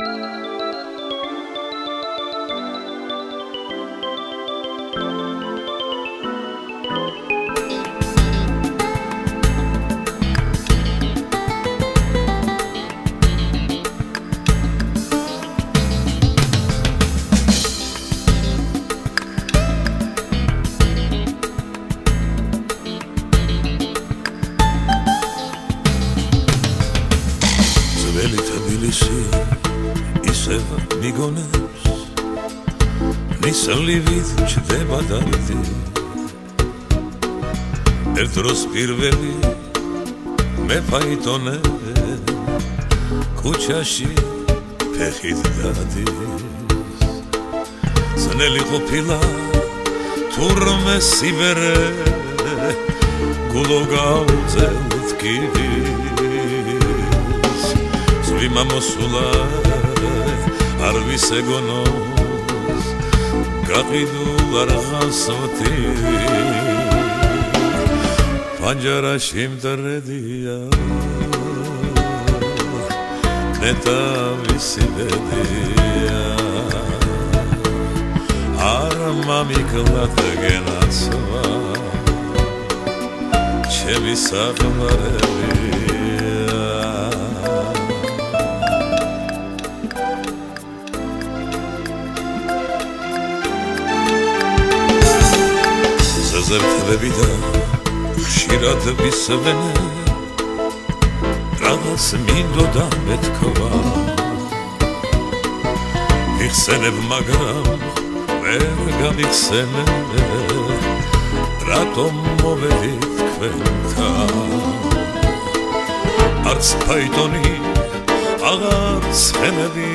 Música სლივით ჩდება დარდი. ერთ დროს პირველი მე ფაიტონე კუჩაში ფეხით დადი სნელი ყოფილა თურმე სიბერე გულო გაუძელთ კიდი სვიმა მოსულა არ ვისეგონო გაყიდულ არღასოთი პანჯარაში მტრედია ნეტა ვისიბედია არ მამიკლად გენაცვა. ჩემი საფმარები ზერხები და ხშირად ვისვენ რაღაც მინდოდა მეთქვა. იხსენებ მაგრამ ვერ გამიხსენებ რატომ მოვედით თქვენთან არც ფაიტონი აღარც ხენები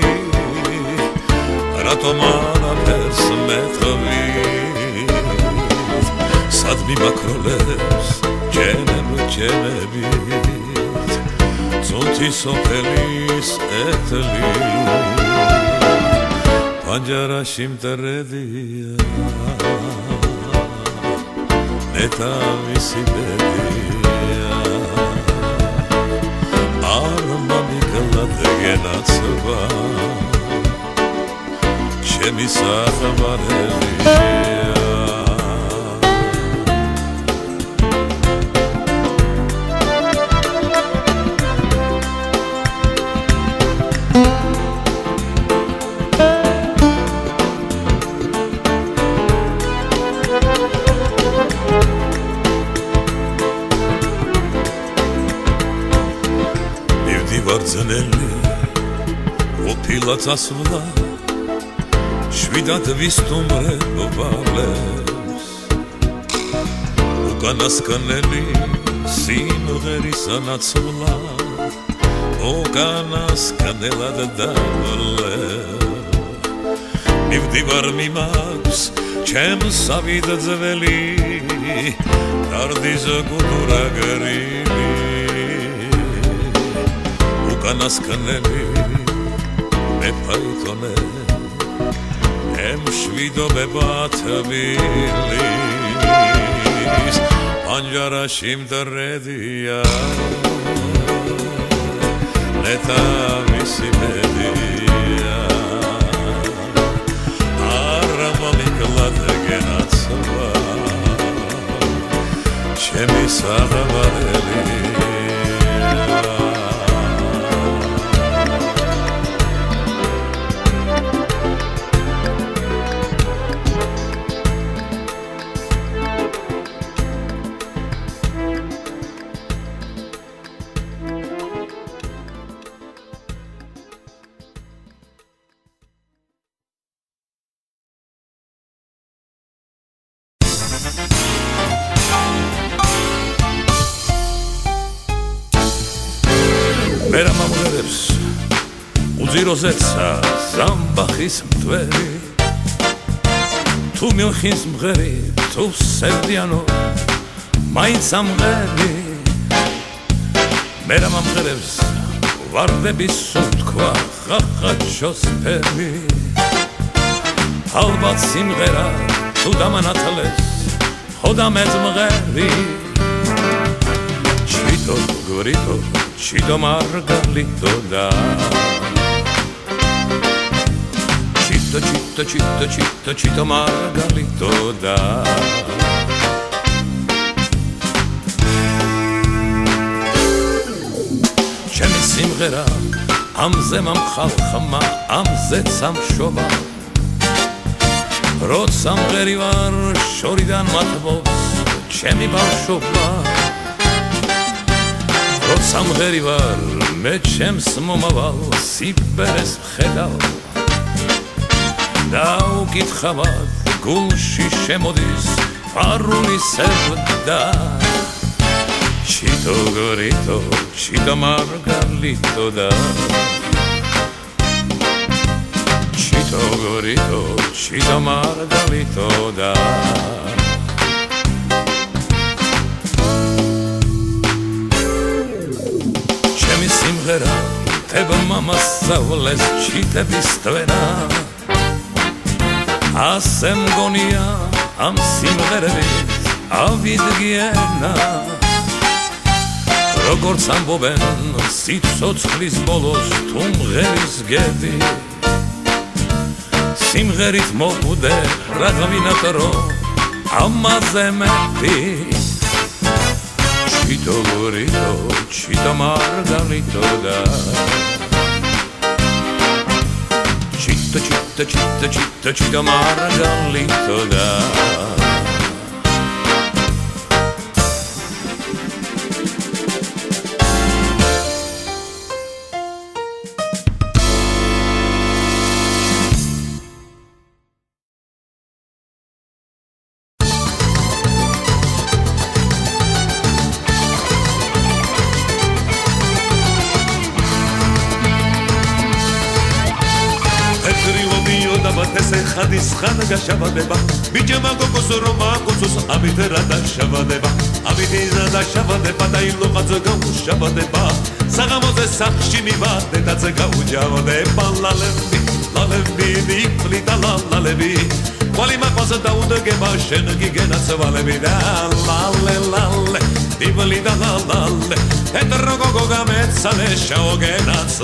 რატომ არაფერს მეთქვი სად მიმაქროლებს ჯენებ ჯენებით ძუნთი სოფელის ეთლი პანჯარაში მტრედია ნეტა ვისი ბედია არ მომიგლად გენაცვა ჩემი საფარელი წასვლა შვიდად ვისტუმრე მოვალეს უკანასკნელი სიმღერის ანაცვლა უკანასკნელად დავლე მივდივარ მიმაქვს ჩემს ავიდ ძველი კარდის გუდურა გრილი უკანასკნელი მე ფაიტონე ემ შვიდობება თბილის პანჯარაში მდრედია. ნეტა მისი მედია არა მომიკლად გენაცვა ჩემი საღამარელი ზამბახის მტვერი თუ მილხის მღერი თუ სევდიანო მაინც ამღერი მე რა მომღერებს ვარდების სუთქვა ხახაჩოს ფერი ალბათ სიმღერა თუ დამანათლეს ხოდა მეძმღერი ჩიტო გვრიტო ჩიტო მარგალიტო და ჩიტო ჩიტო ჩიტო ჩიტო მარგალიტო და. ჩემი სიმღერა ამზე მომხალხმა ამზე სამშობა როცა მღერი ვარ შორიდან მათბობს ჩემი ბავშვობა. როცა მღერი ვარ მე ჩემს მომავალ სიბერეს ხედავ და უკითხავად გულში შემოდის ფარული სევდა. ჩიტო გორიტო ჩიტო მარგალიტო და ჩიტო გორიტო ჩიტო მარგალიტო და ჩემი სიმღერა თებმა მასავლეს ჩიტების თვენა ასე მგონია ამ სიმღერებით ავიდგენა როგორც ამბობენ სიცოცხლის ბოლოს თუ მღერის გედი. სიმღერით მოკვდე რაღვინათ რომ ამაზე მეტი. ჩიტო გორიტო ჩიტო მარგალიტო და ჩიტო ჩიტო ჩიტო ჩიტო ჩიტო მარგალიტო და ესე ხადის ხან გაშავდება ბიჭმა გოგოს რომა გოცოს ამით რა დაშავდება ამით რა დაშავდება და ილოყაც გაუშავდება საღამოზე სახში მივადე და ზგაუჯავდება ლალები ლალები დიფლი და ლალები ვალი მაყოს და უდგება შენ გიგენაც ვალები და ლალე ლალე დიფლი და ლალე ეთრო გოგო გამეცალე შაოგენაც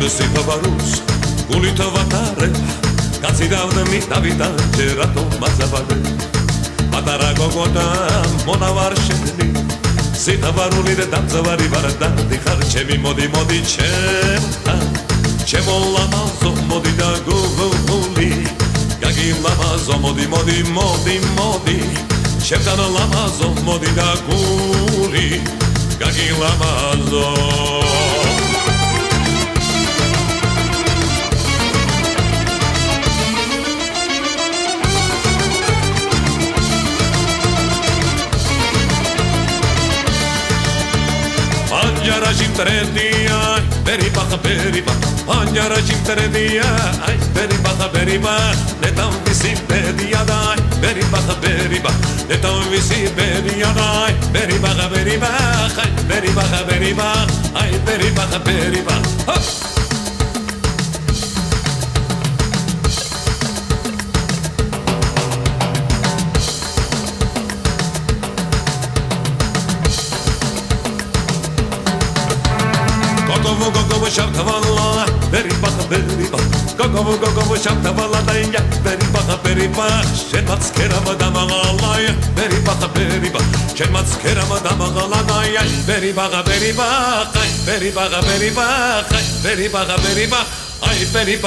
ვალე შენ სიფაბარუს გულით ვატარე კაცი დავდმი დავიდა ჯერატო მაზაბადე პატარა გოგოთა მონავარ შენი სიფაბარული და დამზავარი ვარდა დიხარ. ჩემი მოდი მოდი ჩემთა ჩემო ლამაზო მოდი და გოგოლი გაგი ლამაზო მოდი მოდი მოდი მოდი. ჩემთან ლამაზო მოდი და გული გაგი Anyaracım terediya Beri baka beri bak Anyaracım terediya Ay beri baka beri bak Ne tam visi bediya da Beri baka beri bak Ne tam visi bediya da Beri baka beri bak Ay beri baka beri bak Ay beri baka beri bak Hop! Gogovo gogovo şaptavala beri baka beri bak Gogovo gogovo şaptavala da ya beri baka beri bak Şen matskera madama galay beri baka beri bak Şen matskera madama galay ya beri baka beri bak Ay beri baka beri bak Ay beri baka beri bak Ay beri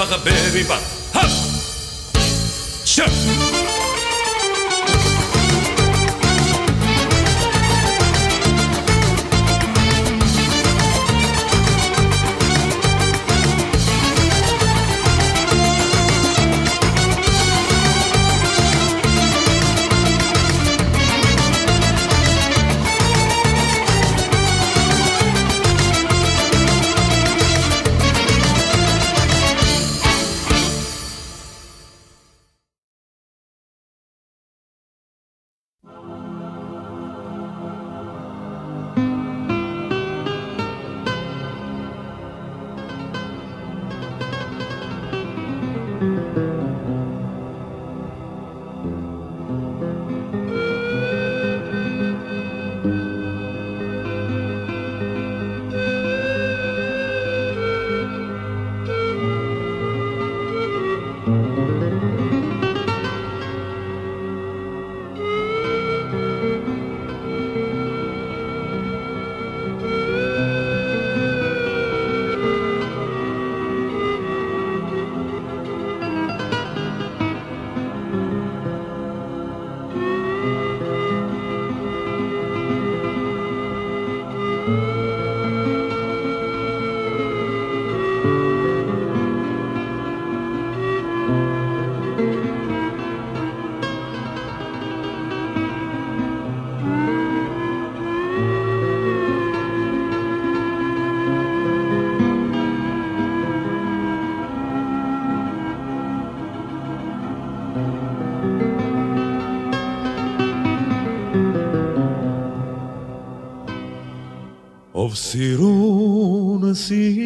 يبصرون سیرون،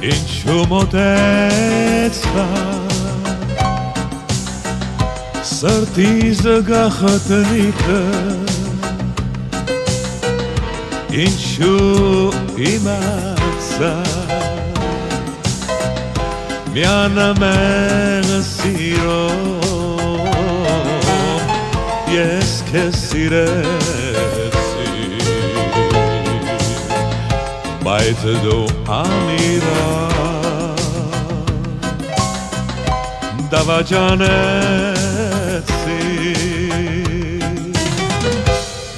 این شما دستم سرتیزگا خطنیتا این شو ایمازا میانم سیرون ես քեզ սիրեցի բայց դու անիրա դավաճանեցի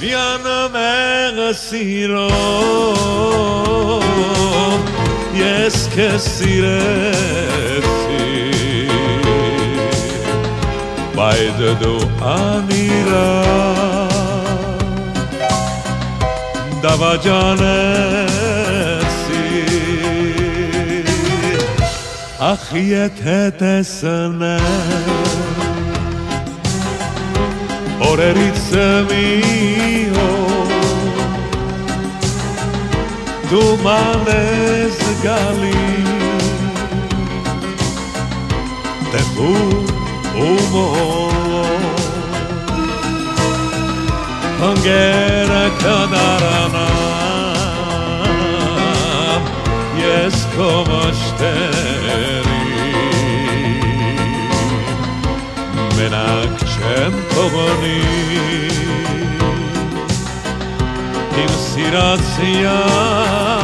վիանում է սիրո ես քեզ սիրեցի Do anira Dava canesi Ahiyet etesene Orerit semio Dumanes gali Te umor Hangera kadarana yeskomashterim Menachem tomonim עם סירת סייר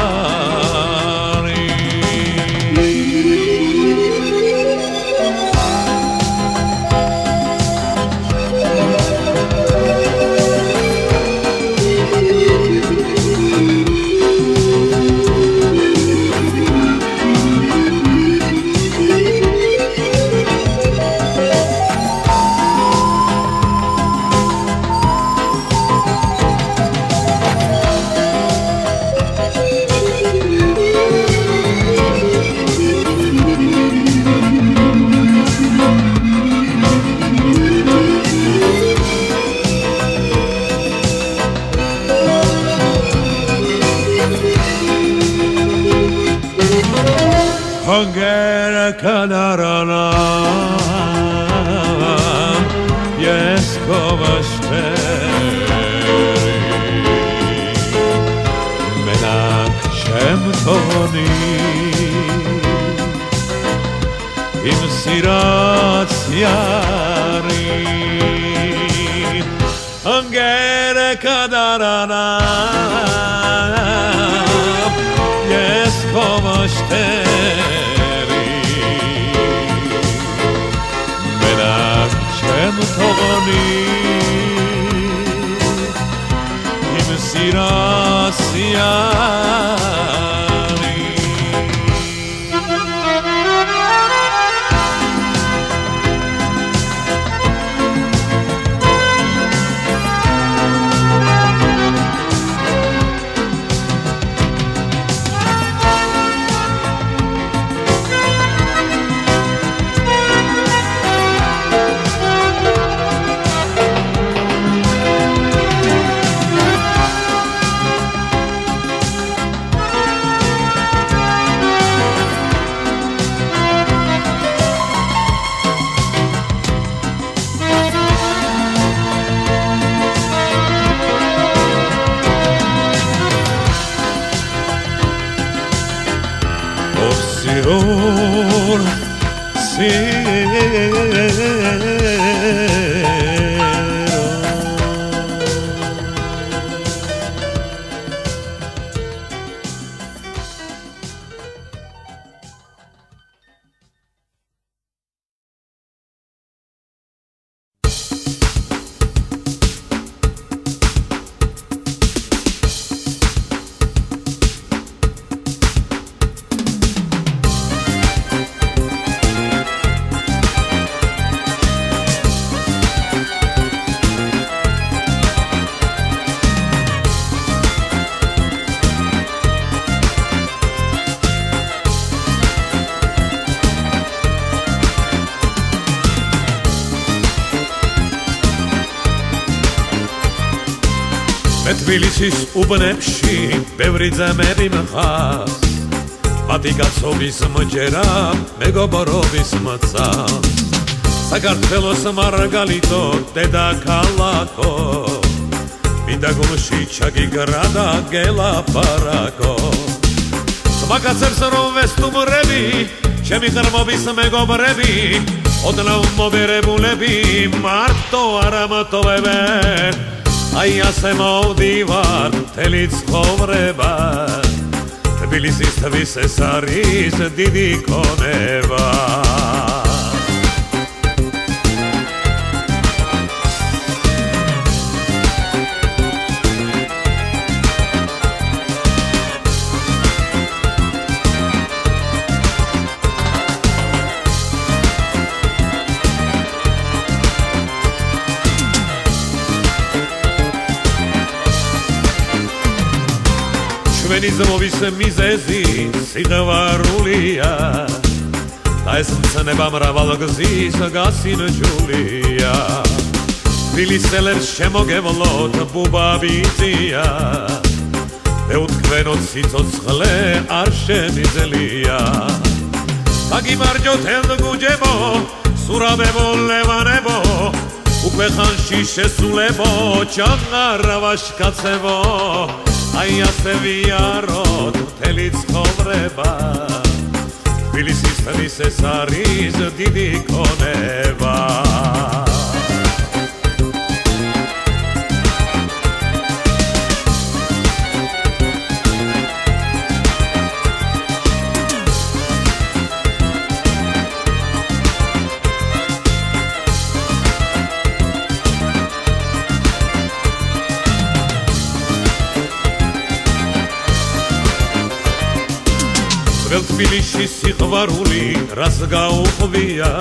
schowasz czej. Menak shem toni, im sirat yari, angere kadarana, yes chowasz. თողონი იმ ბევრი ძემები მხას მათი კაცობის მჯერა მეგობრობის მცა საქართველოს მარგალიტო დედაქალაქო. მინდა გულში ჩაგიგრა და გელაპარაკო. მაგაცებს რომ ვესტუმრები ჩემი ღრმობის მეგობრები ოდნავ მობერებულები მარტო არ ამტოვებენ აი ასე მოვდივარ თელი ცხოვრება. თბილისის თვის ეს არის დიდი ქონება ჩვენი ზმობის მიზეზი სიღვარულია და ეს მცნება მრავალ გზის გასინჯულია. ფილისელებს შემოგევლოთ ბუბაბიწია. ეუთქვენო ციცოცხლე არ შემიძლია. აგიმარჯოთ ელგუჯებო სურავებო ლევანებო უკვე ხანში შესულებო ჩაღარავაშკაცებო აი ასე ვიაროთ მთელი ცხოვრება. თბილისის თვის ეს არის დიდი ქონება თბილისში სიყვარული რას გაუხვია?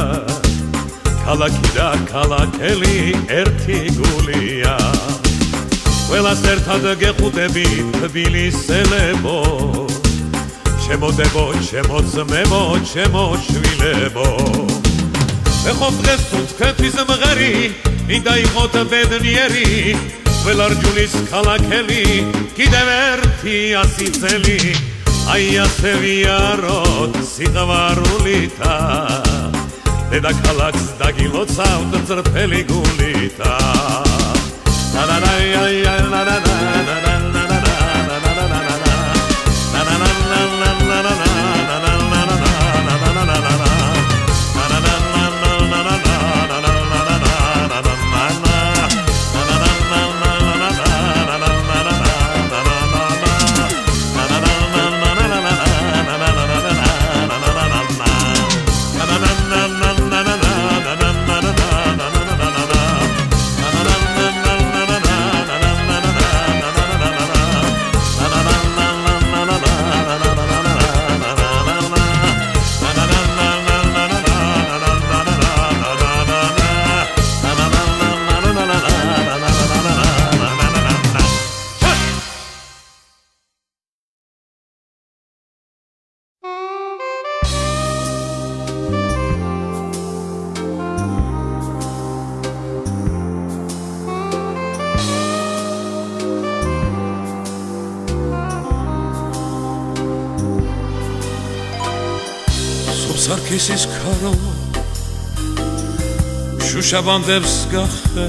ქალაქი და ქალაქელი ერთი გულია. ყველას ერთად გეხუტები თბილისელებო შემოდებო შემოძმებო შემოშვილებო. ეხო დღეს თუ თქვენთვის მღერი მინდა იყოთ ბედნიერი. ყველა რჯულის ქალაქელი კიდევ ერთი ასი წელი აი ასე ვიაროთ სიყვარულითა. დედაქალაქს დაგილოცავთ წრფელი გულითა. ნა ნა ნა აი აი ნა შუშაბანდებს გახე.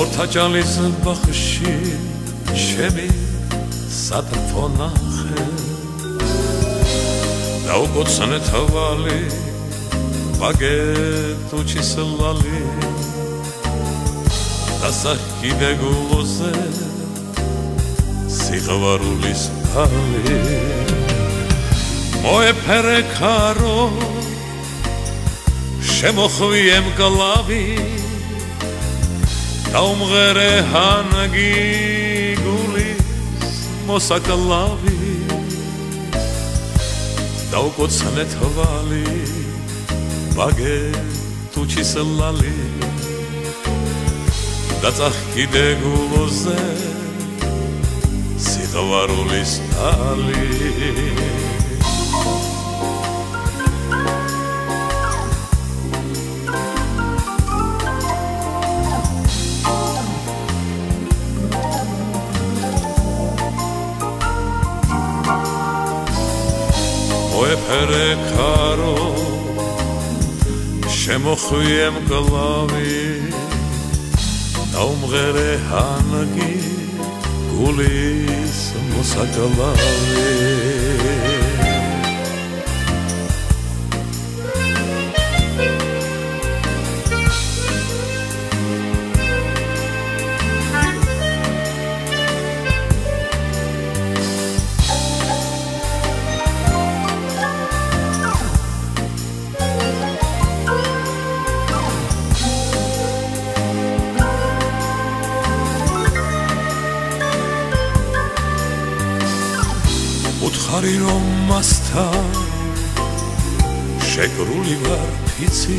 ორთაჭალის ბახში ჩემი სატრფონახე დაუგოცანე თავალი ბაგეტუჩის ლალი. დასახიდე გულოზე სიღვარულის ფალი. მოეფერე ქარო შემოხვიე მკლავი დაუმღერე ჰანგი გულის მოსაკლავი. დაუკოცნე თვალი ბაგე თუჩის ლალი. დაწახკიდე გულოზე სიღვარულის თალი მოეფერე ქარო შემოხვიე მკლავი დაუმღერე ჰანგი გულის მოსაკალავი შეკრული ვარ ფიცი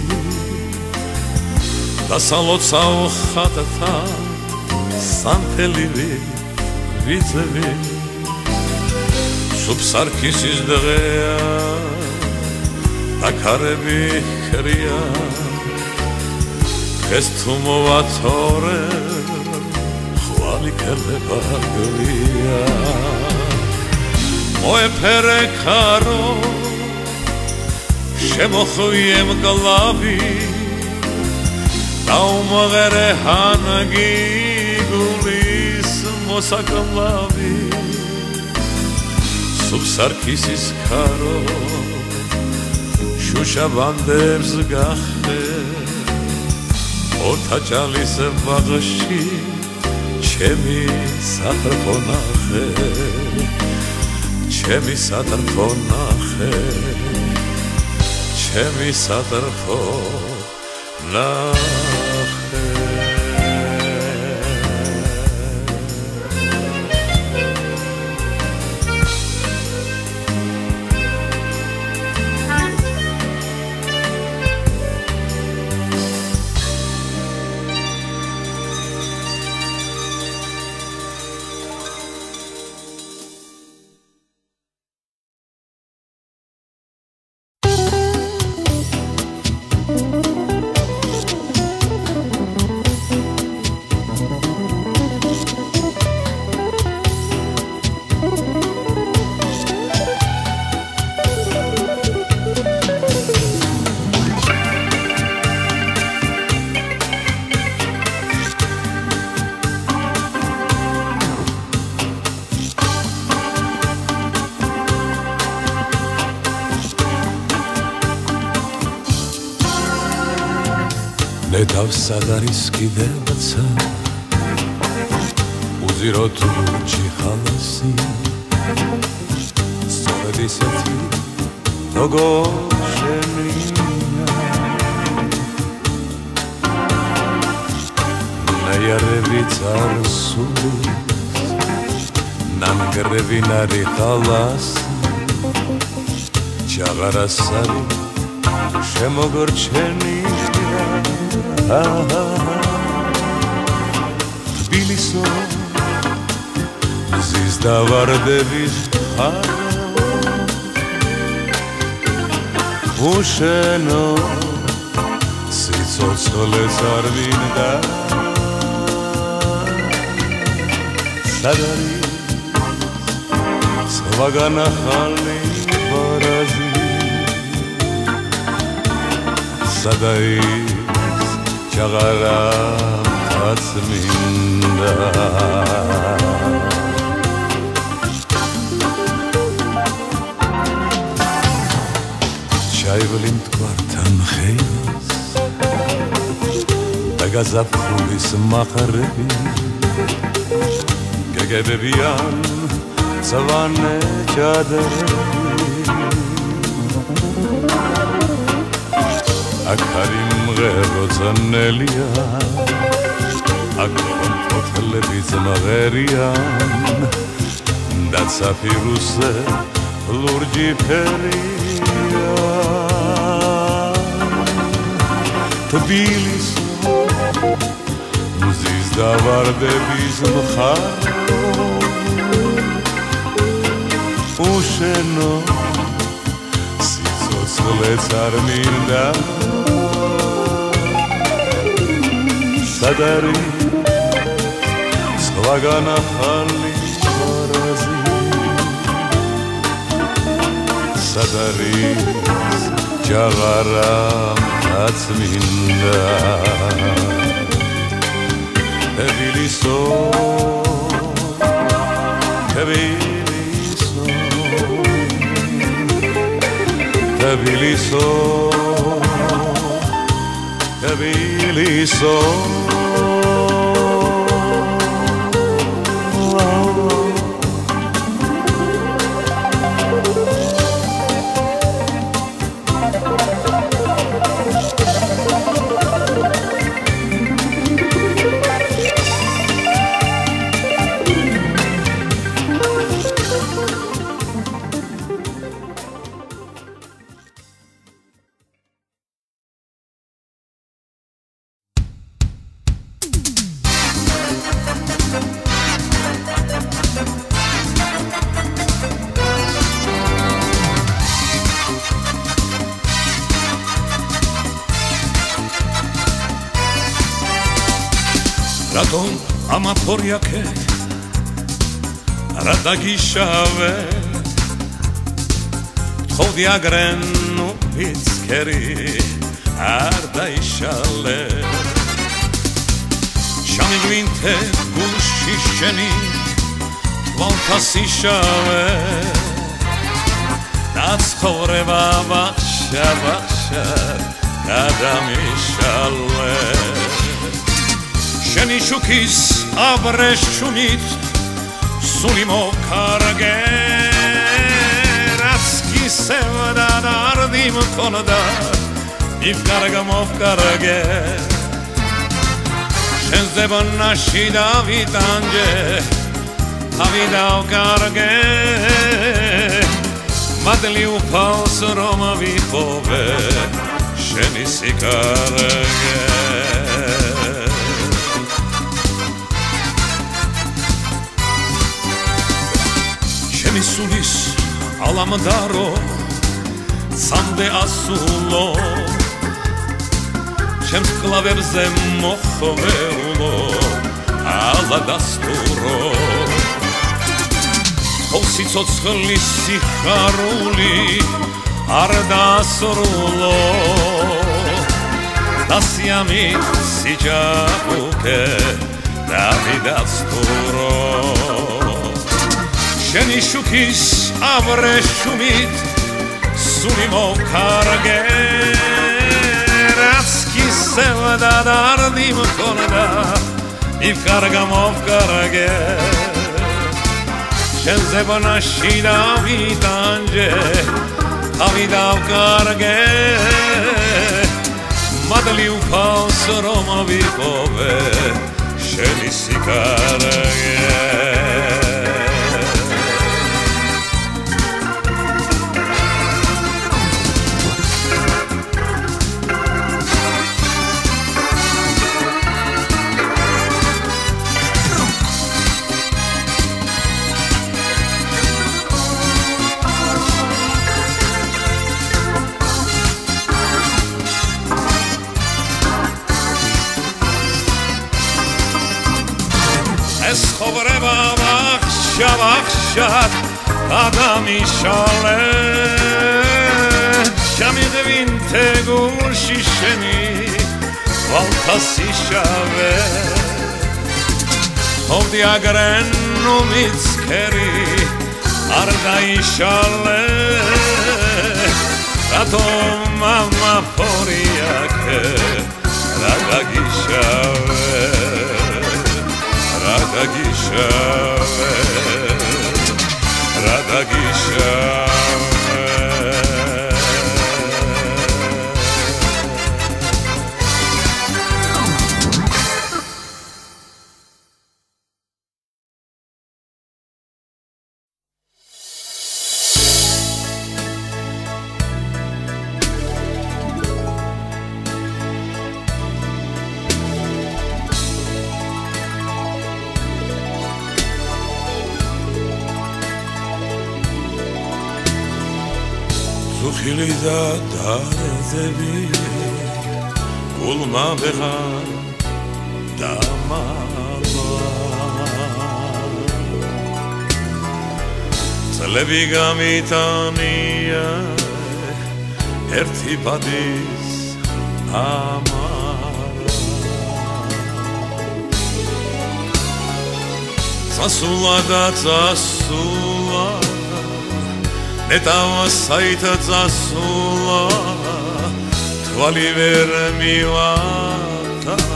და სალოცავ ხატთა სანთელი ვიწევი სუბსარქისის დღეა და ქარები ხრია. ეს თუ მოვათორე ხვალი ქერება გრია მოეფერე ქარო შემოხვიე მკლავი დაუმღერე ჰანგი გულის მოსაკლავი სუბსარქისის ქარო შუშა ბანდებს გახდე. ოთაჭალის ბაღში ჩემი საფრთხო ნახე. ჩემი სატრფო ნახე ჩემი სატრფო ნახე კიდევცა უზირო თუ ჩიხალასი სწორედ ისეთი როგორ შენია ნაიარები წარსული ნანგრევი ნარი ხალასი. ჩაღარასარი შემოგორჩენია თბილისო. ზის დავარდების ხარო. უშენო სიცოცხლეს არ მინდა სადარი სხვაგან ახალი ბარაზი. სადაი ჩაღარა თაცმინდა ჩაივლი მტკვართან ხეილს და გაზაფხულის მახრები გეგებებიან ცვანე ჩადრები აქ არის მღერო ძნელია ფოთლები ძმაღერიან და საფირუსზე ლურჯი ფერია. თბილისო მზის დავარდების მხარო. უშენო სიცოცხლეც არ მინდა. სადარი სხვაგან ახალი ფარაზი სადარის ჯაღარა აწმინდა ებილისო ებილისო ებილისო ებილისო დაგიშავე ხოდი აგრენუ პიცკერი არ დაიშალე. შამიგვინთე გულში შენი ვალთასიშავე დაცხოვრება ბახშა ბახშა გადამიშალე. შენი შუქის აბრეშუმით სული მოკარგე რაც კისევდა და არდი მქონდა მიფკარგა მოფკარგე შენ ზებონაში დავიტანჯე თავი დავკარგე მადლი უფალს რომ ვიხობე შენი სიკარგე ჩემი სულის ალამდარო სამდე ასულო. ჩემს კლავებზე მოხვეულო ალა დასტურო. ხოვსი ცოცხლის სიხარული არ დასრულო. დასიამი სიჯაბუკე დავიდასტურო შენი შუქის აბრეშუმით სული მოკარგე რაც კისევდა და არდი მქონდა იფკარგა მოკარგე შენ ზებონაში დავიტანჯე თავი დავკარგე მადლი უფალს რომ ვიყოვე შენი სიკარგე ვახშა ვახშად გადამიშალე ჩამიღვინ თეგულში შენი ვალთასიშავე ხოვდი აგრენ ნუმიცკერი არ დაიშალე. რატო მამა ფორიაკე რა გაგიშავე რადაგიშავე რადაგიშავე ზუხილი გამიტანია ერთი ბადის ამარა სასულა და სასულა ნეტავა საითა სასულა თვალი ვერ მივათა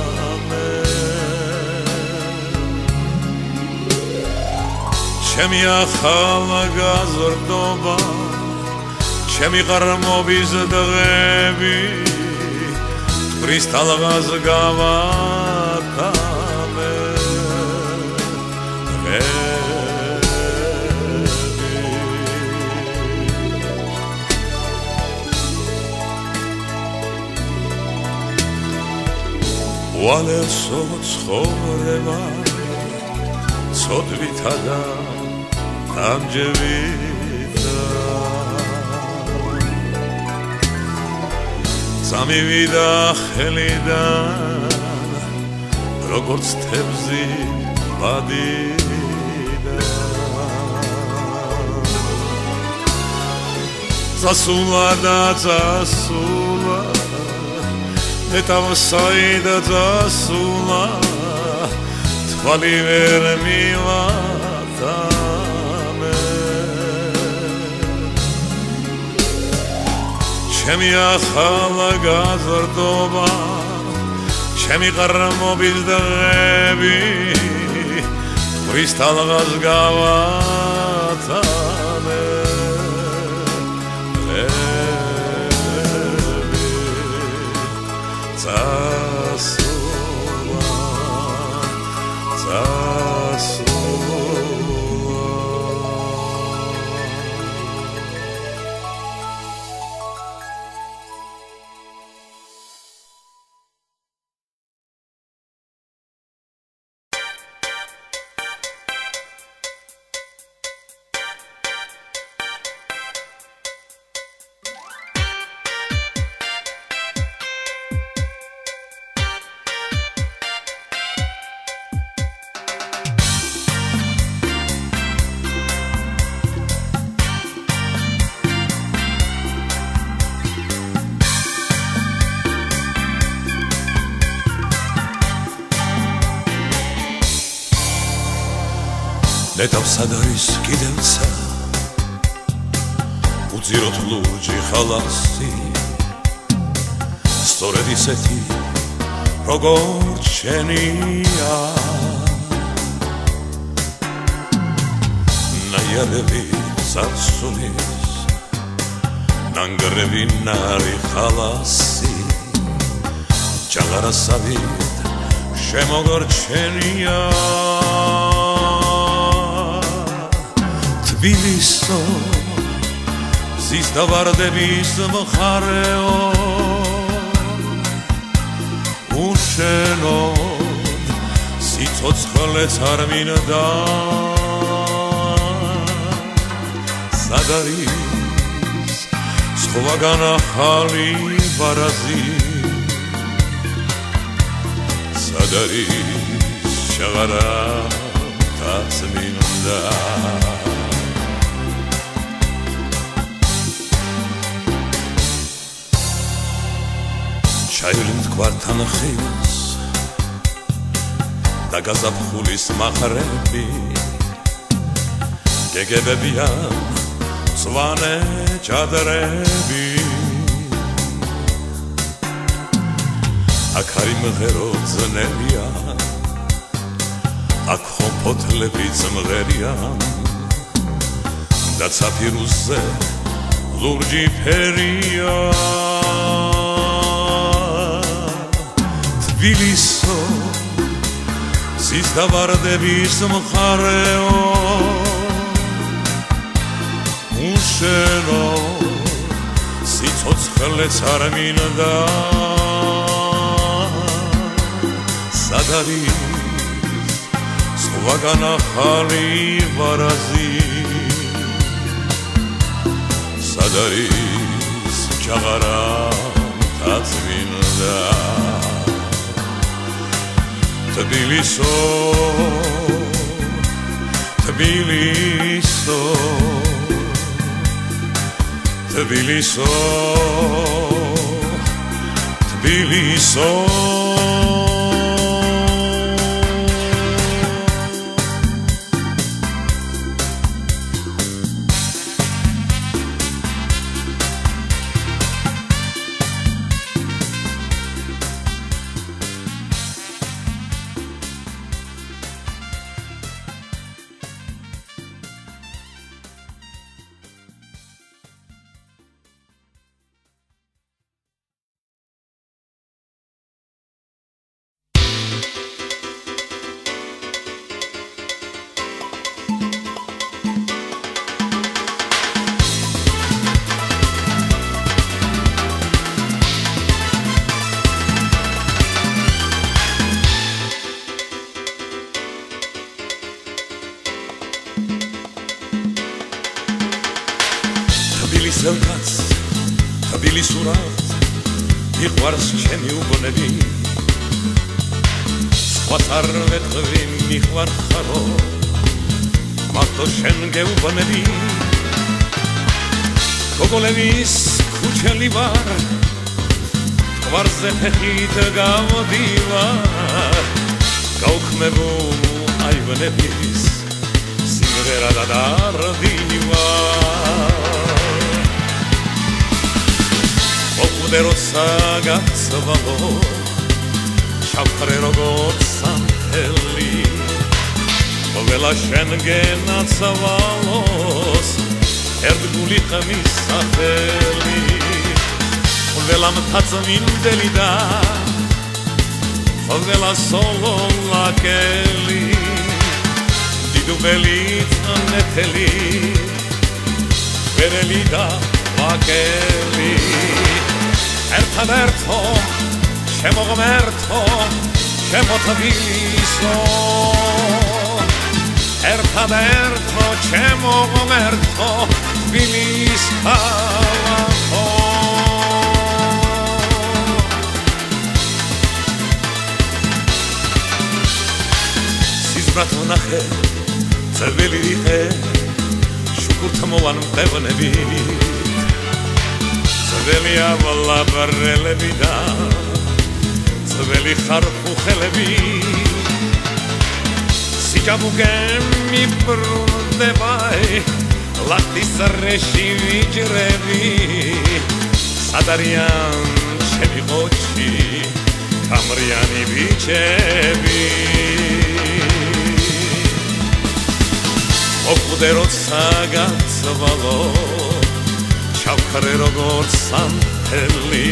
ჩემი ახალა გაზრდობა ჩემი ღრმობის დღები კრისტალღას გავაკამე ვალესო ცხოვრება ცოდვითა და ამჯერითა სამივიდა ხელიდან როგორც თებზი ბადიდა სასულა და სასულა მეტავსაიდა სასულა თვალი ვერ მივათა ჩემი ახალა გაზრდობა ჩემი ყრმობის დღები კრისტალღას გავათანე წასულა ნეტავს სად არის კიდევცა. უძიროთ ლურჯი ხალასი. სწორედ ისეთი როგორც შენია. ნაიარები საცუნის ნანგრევი ნარი ხალასი. ჯაღარასავით შემოგორჩენია თბილისო ზის დავარდების მხარეო. უშენო სიცოცხლეც არ მინდა. სად არის სხვაგან ახალი ბარაზი. სად არის შაღარა თაცმინდა ჩაივლი მტკვართან ხილს და გაზაფხულის მახრები. გეგებებიან სვანე ჩადრები. აქ არის მღერო ძნელია აქ ხომფოთლები ძმღერიან და ცაფირუზე ლურჯი ფერია თბილისო ზის დავარდების მხარეო. უშენო სიცოცხლეც არ მინდა სად არის სხვაგან ახალი ვარაზი. სად არის ჩაღარა თაცმინდა Την ποιή σου, την ποιή σου, την ποιή σου, την. ვერელი და ლაკელი ერთადერთო შემოღმერთო შემოთბილისო ერთადერთო შემოღმერთო თბილის ქალაქო. სიზმრათო ნახე წეველი რიხე შუქურთმოვან მყევნები ძველია ვლაბრელები და ძველი ხარფუხელები. სიჯაბუგე მიბრუნდებაი ლახტის რეში ვიჯრები სადარიან ჩემი ყოჩი კამრიანი ბიჭები ოხუდე როცა გაცვალო ჩავხრე როგორც სამთელი.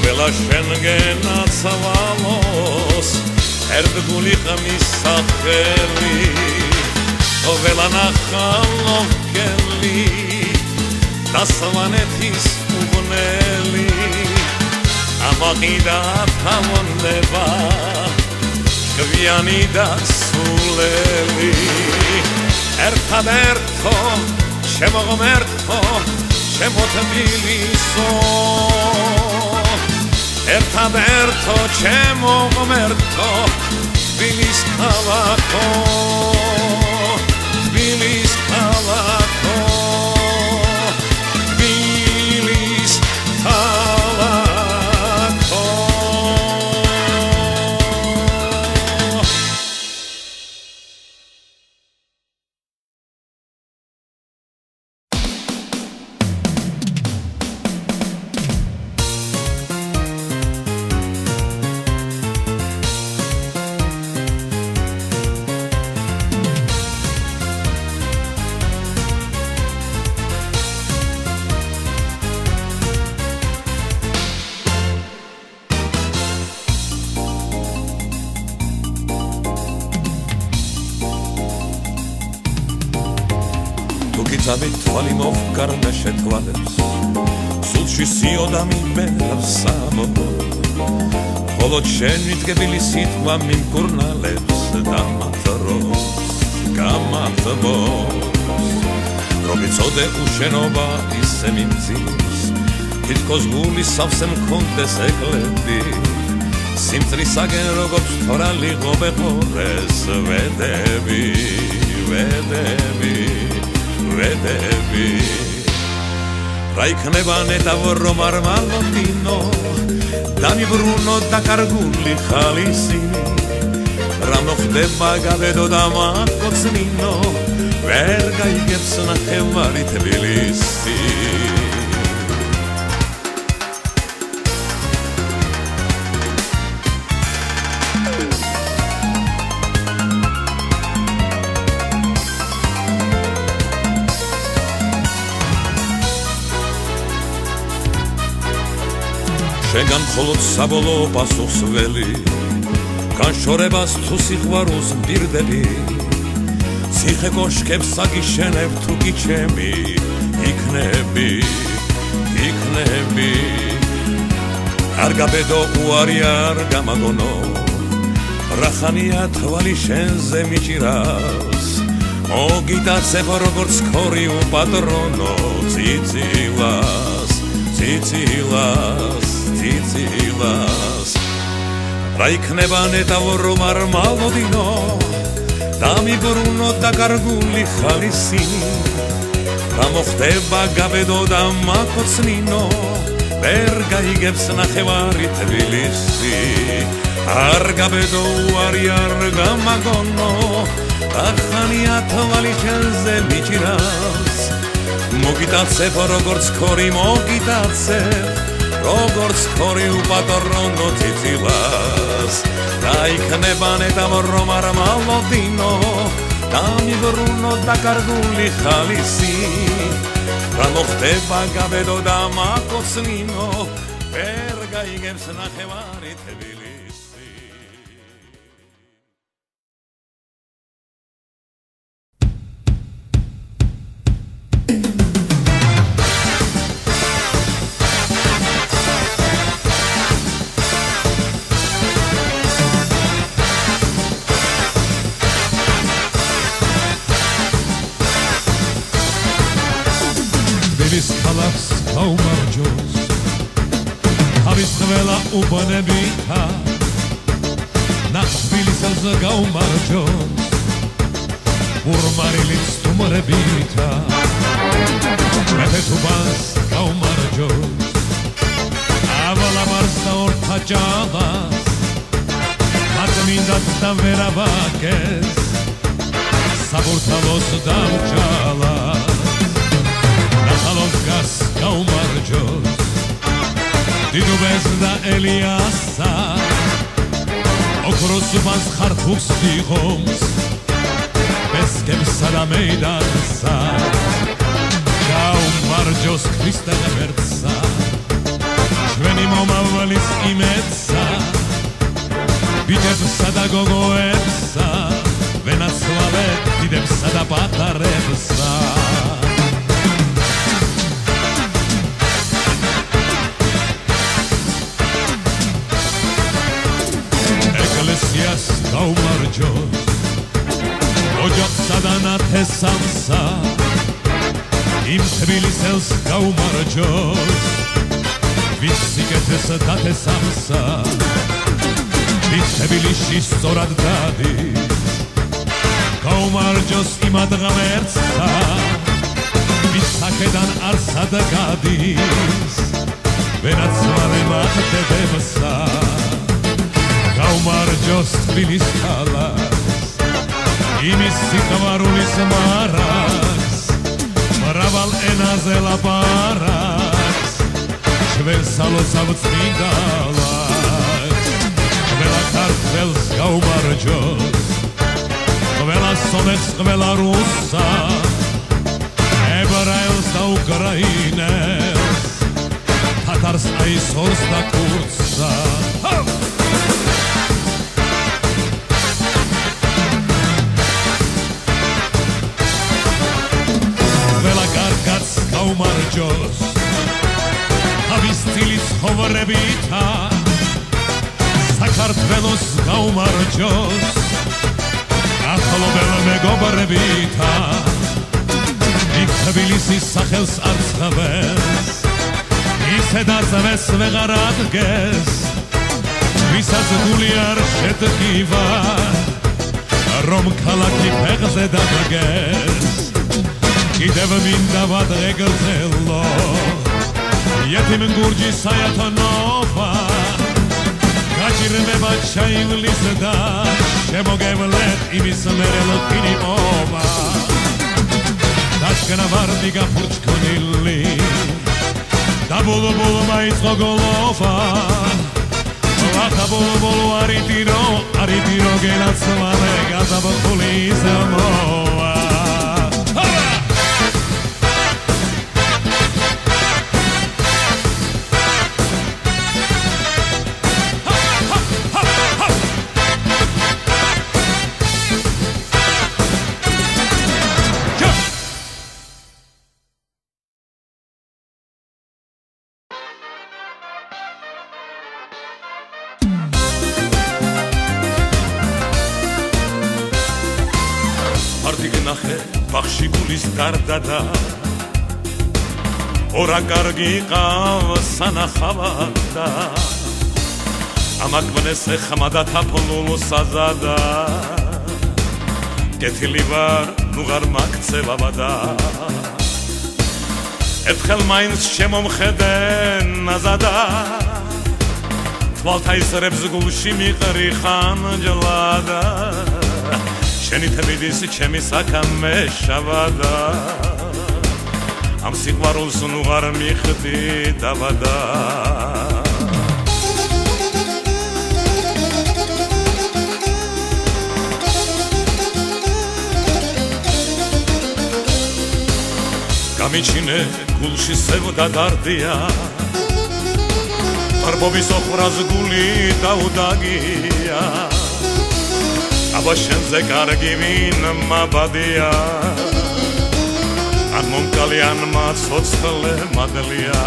ყველა შენგენ აცვალოს ერთგული ხმის სახელი. ყველა ნახალო კელი დასვანეთის უბნელი ამაღიდა თამონდება კვიანი და სულელი. ერთადერთო შემოღმერთო შემოთბილისო. ერთადერთო შემოღმერთო თბილის ქალაქო თბილის ქალაქო შენი თგებილი სიტყვა მიმკურნალებს და მათროს გამათბოს რომიცოდე უშენობა ისე მიმძიმს თითქოს გული სავსე მქონდეს ეკლები. სიმწრისაგენ როგორც თორალი ღობეყორეს ვედები ვედები ვედები რა იქნება ნეტავ რომ არ მალოდინო დამიბრუნო და კარგული ხალისი. რა მოხდება გავედო და მაკოცნინო ვერ გაიგებს ნახევარი თბილისი შენგან მხოლოდ საბოლოო პასუხს ველი. განშორებას თუ სიყვარულს მდირდები. ციხე კოშკებს აგიშენებ თუ კი ჩემი იქნები იქნები. არ გაბედო უარი არ გამაგონო. რახანია თვალი შენზე მიჭირავს მოგიტაცებ როგორც ქორი უპატრონო ციცილას ციცილას ციცილას რა იქნება ნეტავ რომ არ მალოდინო დამიბრუნო და კარგული ხალისი? რა მოხდება გაბედო და მაკოცნინო ვერ გაიგებს ნახევარი თბილისი. არ გაბედო უარი არ გამაგონო ახანია თვალი ჩენზე მიჭირავს მოგიტაცებ როგორც ქორი მოგიტაცებ როგორც ხორი უპატრონო ციცილას დაიქნება ნეტამ რომ არ მალოდინო და კარგული ხალისი. რა მოხდება გაბედო და მაკოცნინო ვერ გაიგებს ნახევარი თბილი გაუმარჯოს ურმარილის თუმრებითა. მეფე თუბას გაუმარჯოს ავალამარს და ორთა ჯალას მაწმინდას და ვერავაკეს საბურთალოს დამჯალას ნახალოს გას გაუმარჯოს დიდუბეს და ელიასა ოქროს უბანს ხარფუქს დიღომს ბესკებსა და მეიდანსა გაუმარჯოს ქრისტე ღმერთსა ჩვენი მომავლის იმედსა ბიჭებსა და გოგოებსა. ვენაცვალეთ დიდებსა და პატარებსა ოჯახსა და ნათესამსა იმ თბილისელს გაუმარჯოს. ვის სიკეთეს დათესამსა ვის თბილისში სწორად დადის. გაუმარჯოს იმ ადღამერცსა ვის საქედან არსად გადის. ვერაცვალე მათ დებებსა გაუმარჯოს თბილის ქალაქს იმის სიყვარულის მარაკს მრავალ ენაზე ლაპარაკს ჩვენ სალოცავ წმინდალაკს ყველა ქართველს გაუმარჯოს ყველა სომეხს ყველა რუსა ებრაელს და უკრაინელს თათარს აისორს და კურსა გაუმარჯოს თავის ცილის ხოვრებითა საქართველოს გაუმარჯოს. ახლობელ მეგობრებითა იქ თბილისის სახელს არცხავეს ისედაც ვეს ვეღარ ადგეს ვისაც გული არ შეთქივა რომ ქალაქი ფეხზე დაგეს კიდევ მინდა ვადრე გრძელო იეთიმ გურჯი საათონობა გაჭირდება ჩაივლის და შემოგევლეთ იმის მერელ ფინიპობა დაშკნა ვარდი გაფურჩქონილი და ბოლო ბოლო მაიწყო გოლობა. ახა ბოლო ბოლო არიტირო არიტირო გენაცვალე გაზაბხული ზამოა გარდადა ორა კარგი ყავს სანახავდა ამაკვნეს ხმადა თაფლულ საზადა. კეთილი ვარ ნუ ღარ მაქცევავდა ერთხელ მაინც შემომხედენ ნაზადა თვალთა ისრებს გულში მიყრი ხანჯლადა. შენი თბილის ჩემი საქამე შავადა ამ სიყვარულს ნუ არ მიხდი დავადა გამიჩინე გულში სევდა დარდია. ფარბობის ოხრას გული დაუდაგია აბა შენზე კარგი ვინ მაბადია ან მომკალიან მაცოცხლე მადლია.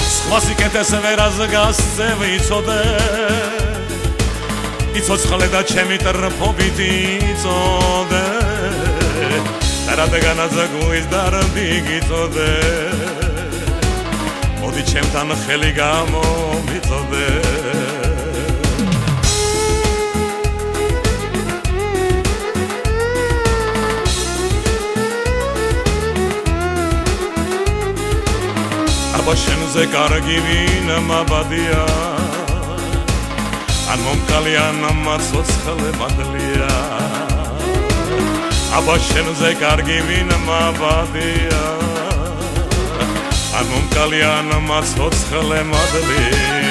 სხვა სიკეთეს ვერაზ გასცე ვიცოდე. იცოცხლე და ჩემი ტრფობით იწოდე. რადგანაც გუის დარდი გიწოდე. მოდი ჩემთან ხელი გამომიწოდე შენზე კარგი ვინ მაბადია. ან მომკალიან მაცოცხლე მადლია აბა შენზე კარგი ვინ მაბადია. ან მომკალიან მაცოცხლე მადლია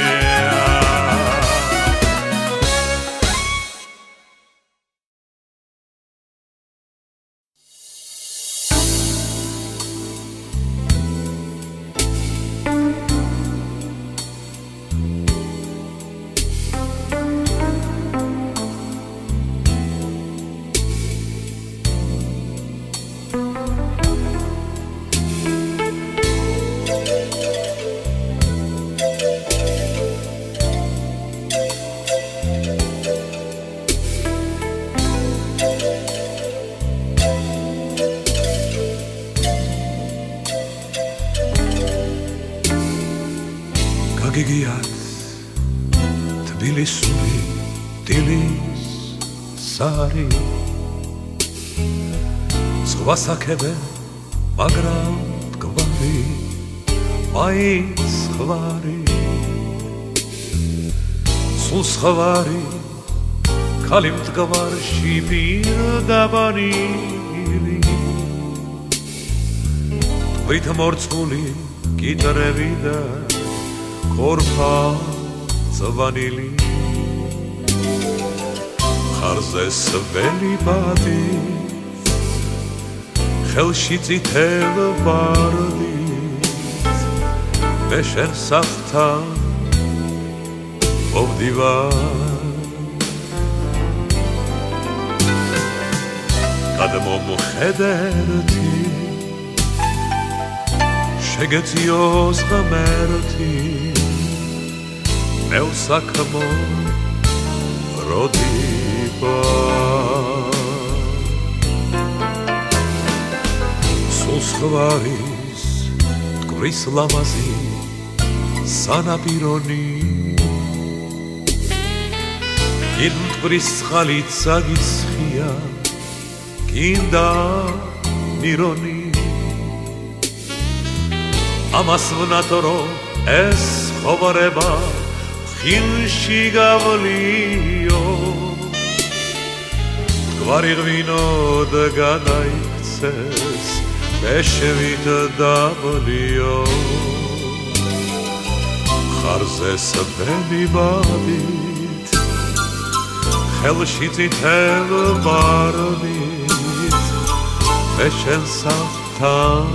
ვასაკებე მაგრამ გვარი მაინც ხვარი სულს ხვარი ქალი მდგმარში პირდაბანი თვით მორწმული გიტრები და ხორფა ზვანილი ხარზე სველი ბადი ხელში წითელ ბარდის მე შენ საფთან მოვდივარ. გადმომხედერთი შეგეციოს ღმერთი მე უსაქმო როდიბა სხვალის ტყვის ლამაზი სანაპირონი. ინტყვის ხალით საგიცხია კიდა მირონი. ამას ვნატორო ეს ხოვარება ხილში გავლიო. გვარი ღვინო და გადაიქცეს ეშევით დავლიო ხარზე სვენი ბადით ხელში წითელ ბარდით. მე შენ საფთან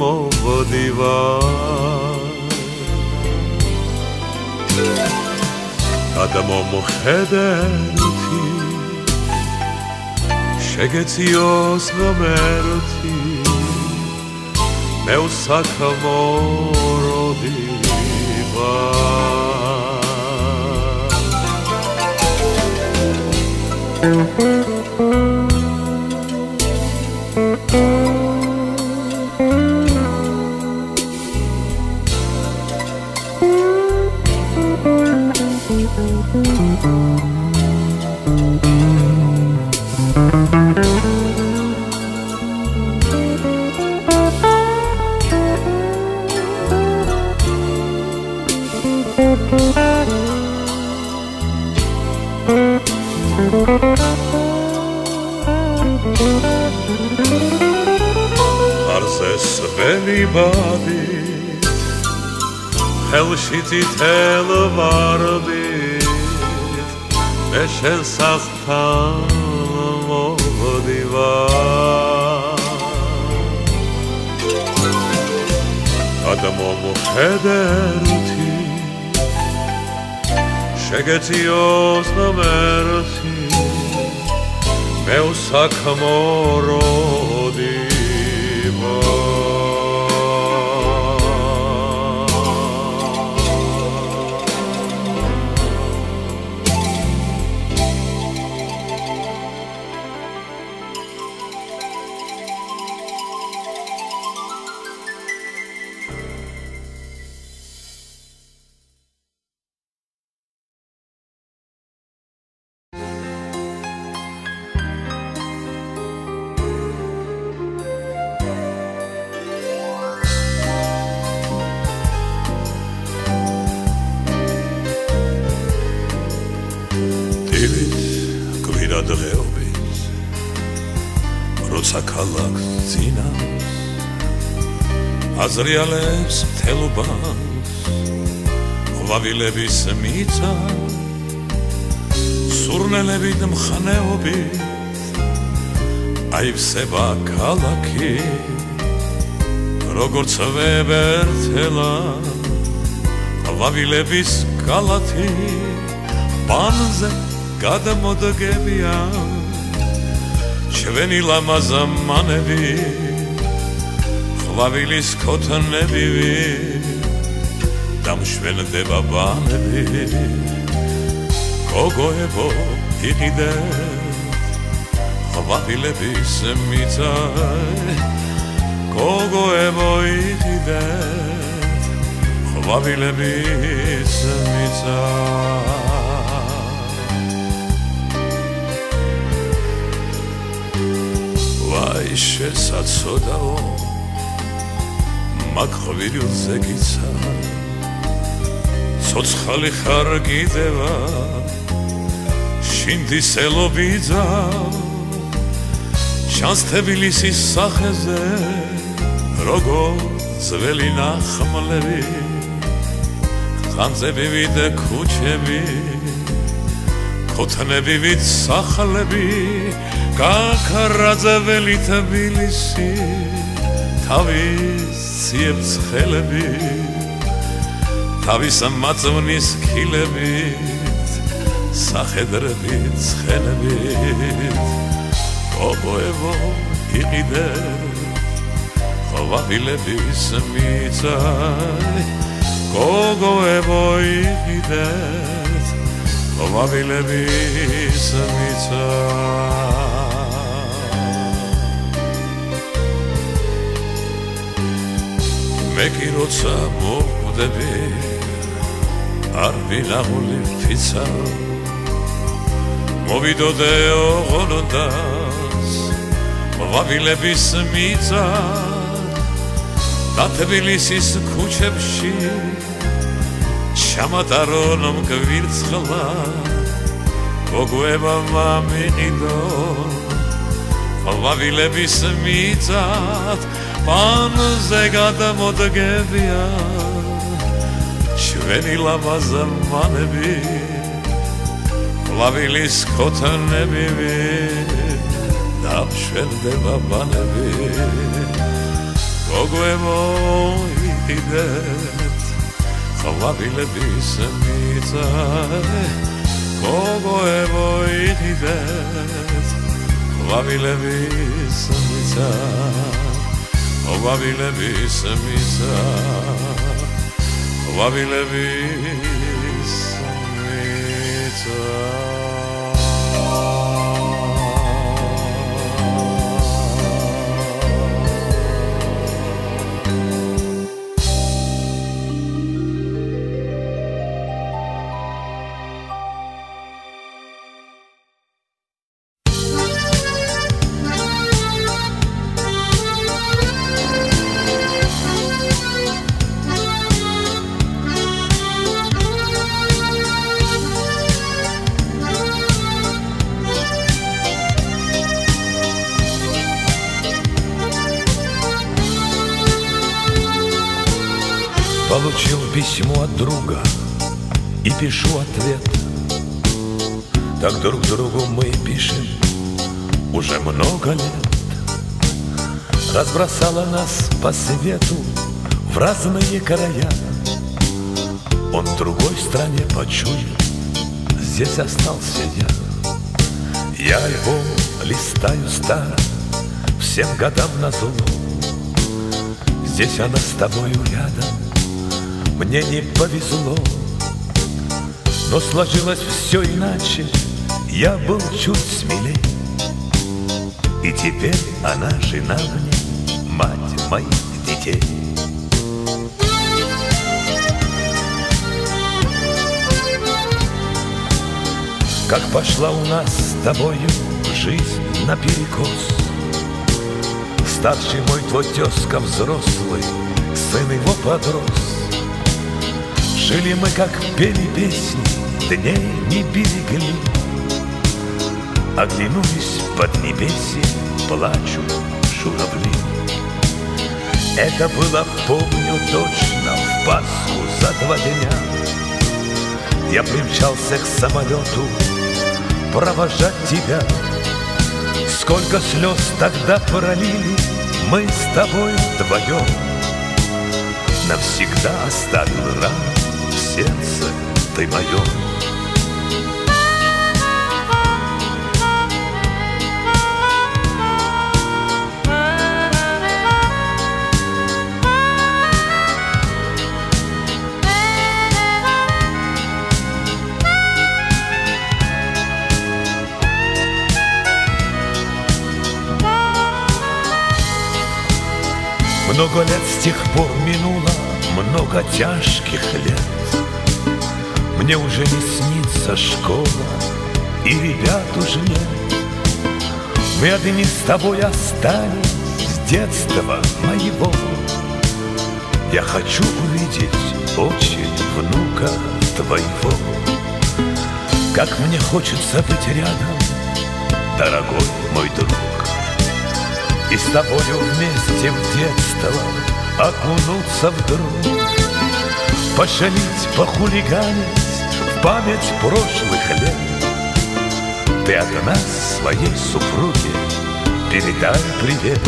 მოვდივა. ადამო მოხედერთი შეგეციოს ნომერთი მე უსაქმო როდივა წითელ ვარდით მე შენ საფთან მოვდივა ადამო მოხედერთი შეგეციოს ნომერსი მე უსაქმო როდივა აზრიალებს თელობას ყვავილების მიცა სურნელებით მხნეობით აიფსება ქალაქი როგორც ვებერთელა ყვავილების კალათი პანზე გადმოდგებია ჩვენი ლამაზამანები ყვავილის ქოთნები დამშვენდება ბანები. გოგოებო იყიდე ყვავილების მიცა გოგოებო იყიდე ყვავილების მიცა ვაი შესაძოდაო მაგ ხვირულზე გიცა. ცოცხალი ხარ გიძევა შინდისელობიძა ჩანს თბილისის სახეზე როგორ ძველი ნახმლები. ხანძები ვიდე ქუჩები ქოთნები ვიდ სახლები. გაქრაძველი თბილისი თავის ციებს ხელები თავის მაწვნის ქილებით სახედრებით ცხენებით. ობოევო იყიდე ხვავილების მიცა გოგოევო იყიდე ხვავილების მიცა მე კი როცა მოხვდები არ ვინაღული ფიცა. მოვიდოდე ოღონდას ყვავილების მიცა და თბილისის ქუჩებში ჩამატარონ მკვირცხლა გოგვება მამინიდო ყვავილების მიწად პანზე გადამოდგებია ჩვენი ლამაზმანები ყვავილის ქოთანები დამშვენდება ბანები. გოგვემო იდეთ ყვავილების მიწა გოგვემო იდეთ ყვავილების მიწა ყვავილების მიწა ყვავილების მიწა Разбросала нас по свету в разные края. Он в другой стране почуял, здесь остался я. Я альбом листаю старо, всем годам на зло Здесь она с тобою рядом мне не повезло. Но сложилось все иначе Я был чуть смелей И теперь она жена. мне моих детей Как пошла у нас с тобою жизнь наперекос Старший мой твой тезка взрослый, сын его подрос Жили мы, как пели песни, дней не берегли. Оглянулись под небеси, плачут журавли. Это было, помню точно, в Пасху за два дня. Я примчался к самолету провожать тебя. Сколько слез тогда пролили мы с тобой вдвоем. Навсегда оставил ран сердце ты мое. Много лет с тех пор минуло, много тяжких лет. Мне уже не снится школа, и ребят уже нет. Мы одни с тобой остались с детства моего. Я хочу увидеть очень внука твоего. Как мне хочется быть рядом, дорогой мой друг. И с тобою вместе в детство окунуться вдруг. Пошалить, похулиганить память прошлых лет. Ты от нас своей супруге передай привет.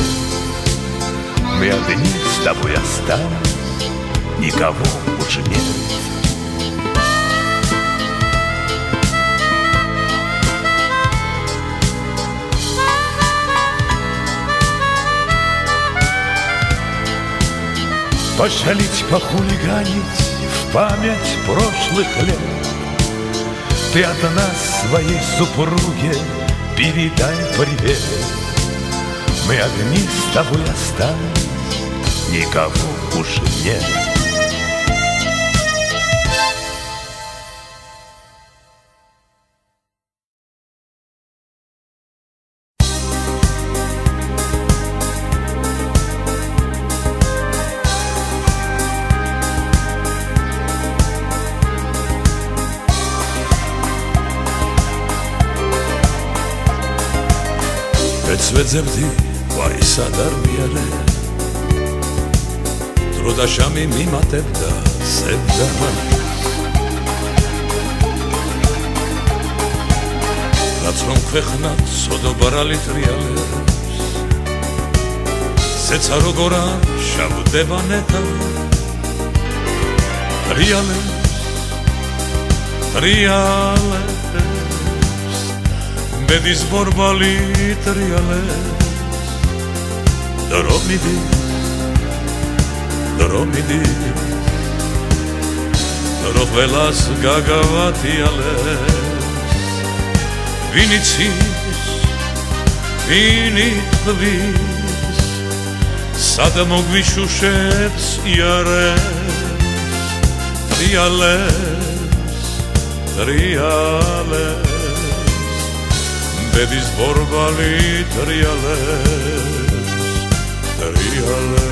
Мы одни с тобой остались, никого уже нет Пошалить, похулиганить в память прошлых лет. Ты от нас своей супруге передай привет. Мы одни с тобой остались, никого уж нет ვეძებდი ვაი სადარმიარე დრო და შამი მიმატებდა სევდა რაც რომ ქვეყნა სოდო ბრალი ტრიალებს სეცა როგორა შავდება ნეტა ტრიალებს ტრიალებს მედის ბორბალი ტრიალებს. დრო მიდი დრო მიდი დრო ყველას გაგავათიალებს. ვინიცის ვინიტვის სადა მოგვიშუშებს იარებს. ტრიალებს ტრიალებს ბედის ბორბალი ტრიალებს ტრიალებს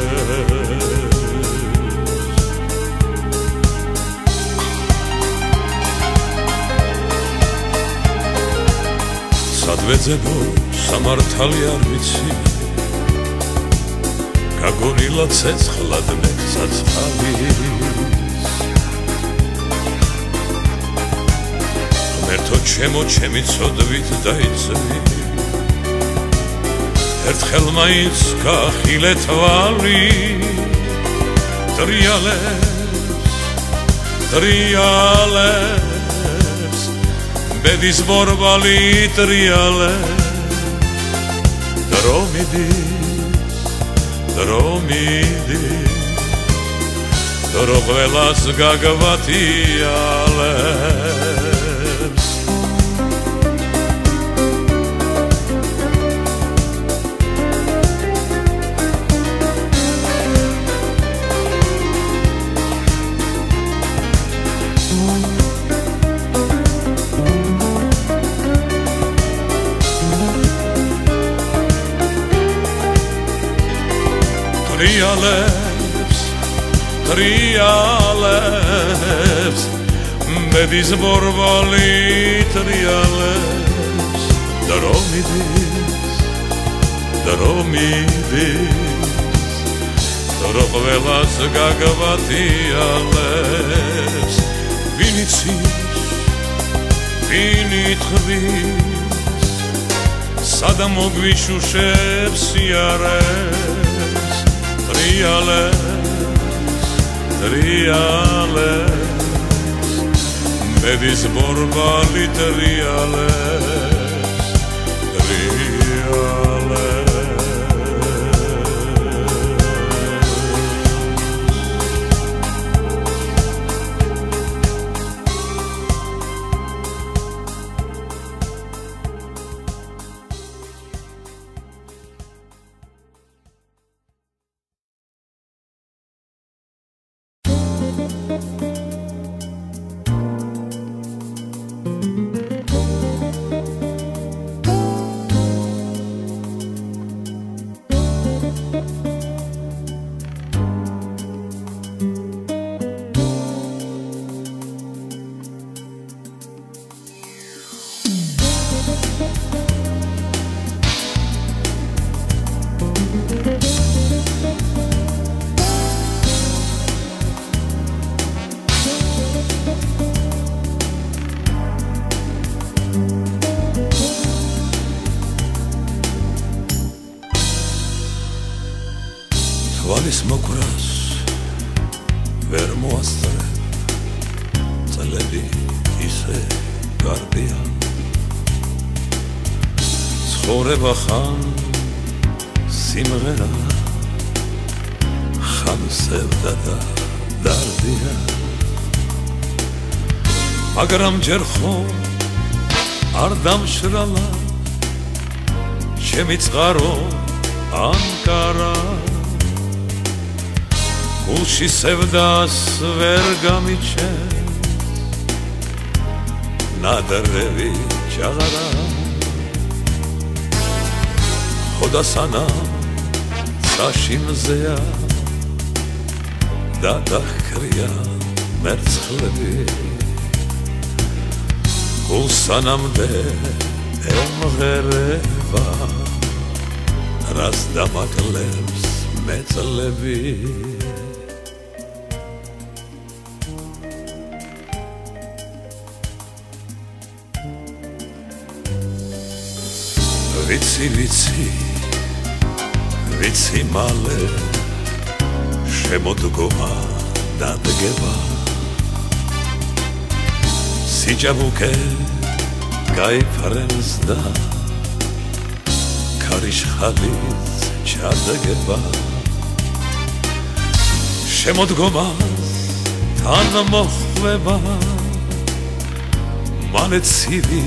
სადვეძებო სამართალი არ ვიცი გაგონილა ცეცხლად მე ცაცხალი მერთო ჩემო ჩემი ცოდვით დაიწვი ერთხელ მაინც გახილე თვალი ტრიალებს ტრიალებს ბედის ბორბალი ტრიალე დრომიდი დრომიდი დროველას გაგავათიალე ტრიალებს ტრიალებს მედის ბორბალი ტრიალებს. დრომიდის დრომიდის დროყველას გაგავათიალებს ვინიცის ვინითხვის სადა მოგვიშუშებს იარებს ტრიალებს ტრიალებს მედის ბორბალი ტრიალებს ჯერ ხომ არ დამშრალა ჩემი წყარო ანკარა გულში სევდას ვერ გამიჩენ ნადრევი ჩაღარა ხოდა სანა საშიმზეა და დახრია მერცხლები გულსანამდე ემღერება რას დამაკლებს მეწლები ვიცი ვიცი ვიცი მალე შემოდგომა დადგება სიჭაბუკე გაიფრენს და ქარიშხალიც ჩადგება შემოდგომას თან მოხვება მალე ცივი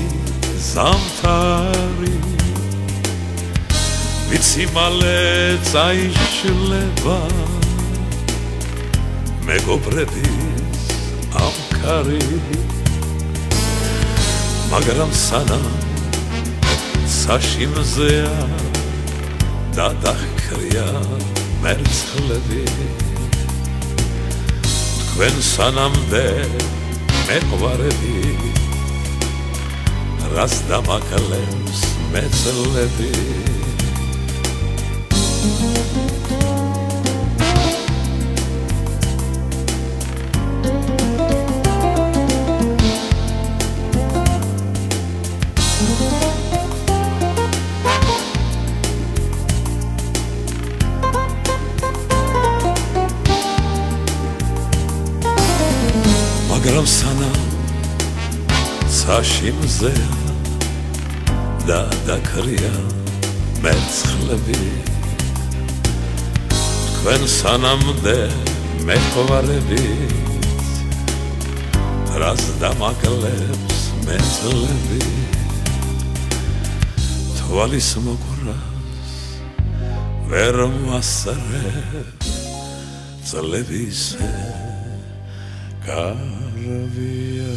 ზამთარი. ვიცი მალე წაიშლება მეგობრების ამქარი მაგრამ სანამ საშიმზეა და დახქრია მერცხლები. თქვენ სანამდე მეყვარები რას დამაკლებს მეცლები მაგრამ საშიმზეა და დაკრია მერცხლები. თქვენ სანამდე მეხვარები რას დამაკლებს მეწლები თვალის მოგრას ვერ მასრებ წლების კარვია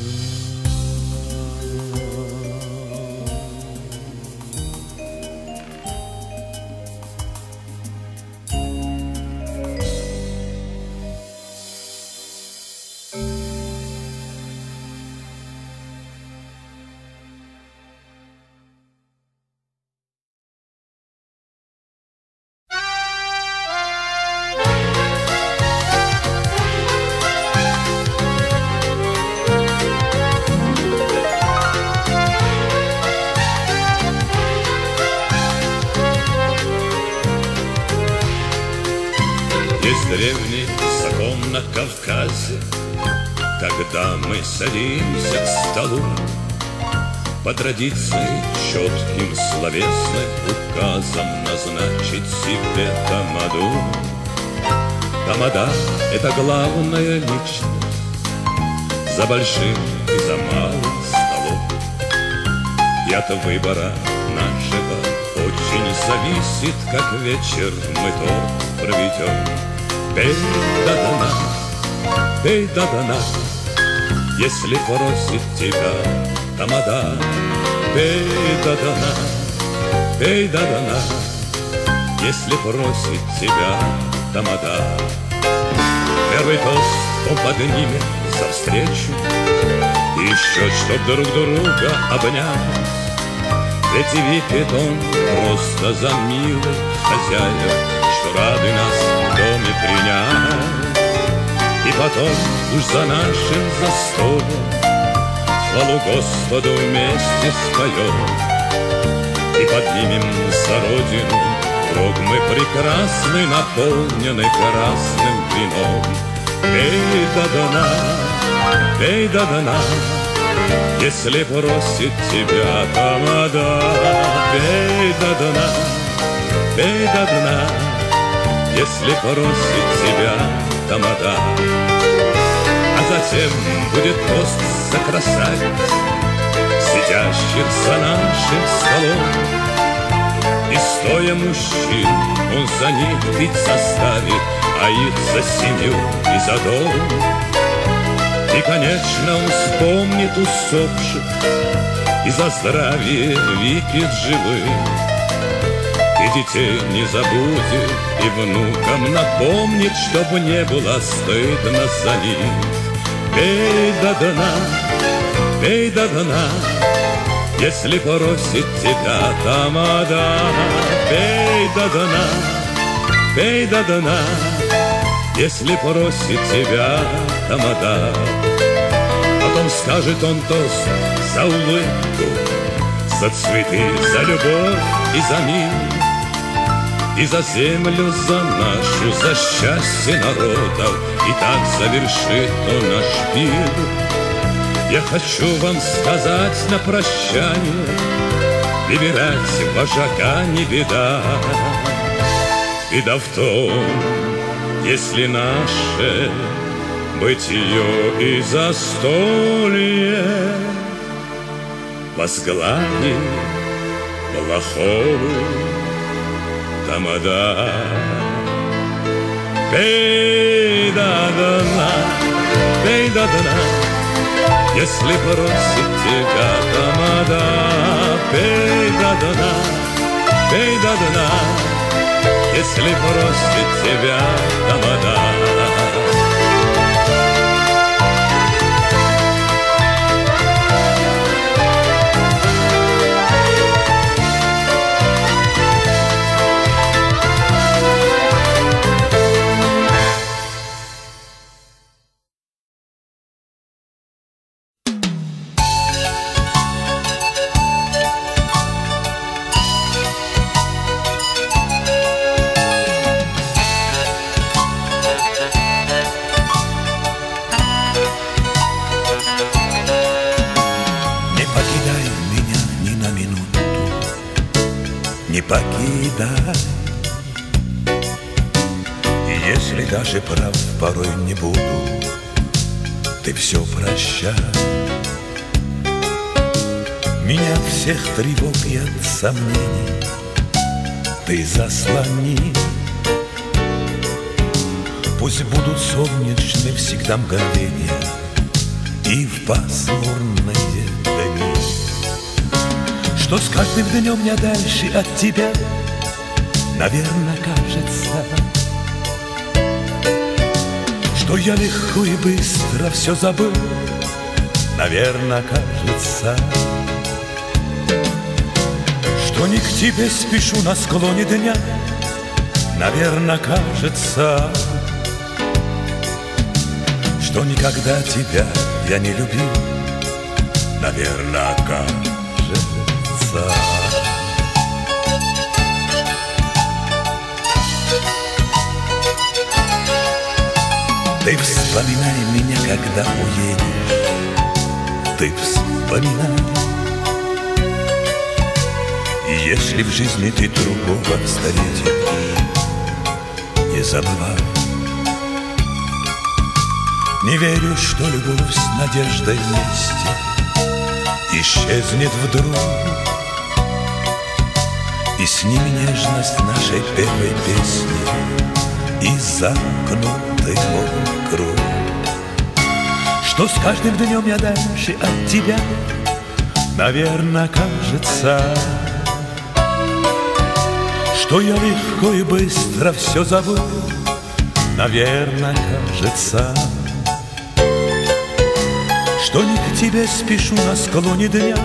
По традиции четким словесным указом Назначить себе тамаду. Тамада — это главная личность За большим и за малым столом. И от выбора нашего очень зависит, Как вечер мы торт проведем. Пей до дна, пей до дна, Если просит тебя тамада. Пей до дна, пей до дна, Если просит тебя тамада. Первый тост он поднимет за встречу, И еще чтоб друг друга обнять. Ведь выпьет он просто за милых хозяев, Что рады нас в доме принять. И потом уж за нашим застольем Хвалу Господу вместе споем. И поднимем за родину Рог мы прекрасный, наполненный красным вином. Пей до дна, пей до дна Если просит тебя тамада Пей до дна, пей до дна Если просит тебя тамада затем будет тост за красавиц Сидящих за нашим столом. И стоя мужчин он за них пить заставит А их за семью и за дом. И, конечно, он вспомнит усопших И за здравие выпьет живых. И детей не забудет И внукам напомнит Чтобы не было стыдно за них Пей до дна, пей до дна Если просит тебя тамада Пей до дна, пей до дна, если просит тебя тамада. Потом скажет он тост за улыбку, за цветы, за любовь и за мир, и за землю, за нашу, за счастье народов, и так завершит он наш пир. Я хочу вам сказать на прощание, выбирать вожака не беда. Беда в том, если наше бытие и застолье возглавит плохого тамада. Пей до дна, пей до дна, если просит тебя тамада. Пей до дна, пей до дна, если просит тебя тамада. Покидай. Если даже прав порой не буду, ты все прощай. Меня всех тревог и от сомнений ты заслони. Пусть будут солнечны всегда мгновения и в пасмурные дни. Что с каждым днем я дальше от тебя, наверное, кажется, что я легко и быстро все забыл, наверное, кажется, что не к тебе спешу на склоне дня, наверное, кажется, что никогда тебя я не любил, наверное, кажется. Ты вспоминай меня, когда уедешь, ты вспоминай. Если в жизни ты другого встретишь, не забывай. Не верю, что любовь с надеждой вместе Исчезнет вдруг И с ними нежность нашей первой песни И замкнутый мой круг. Что с каждым днем я дальше от тебя Наверное, кажется. Что я легко и быстро все забыл Наверное, кажется. Что не к тебе спешу на склоне дня,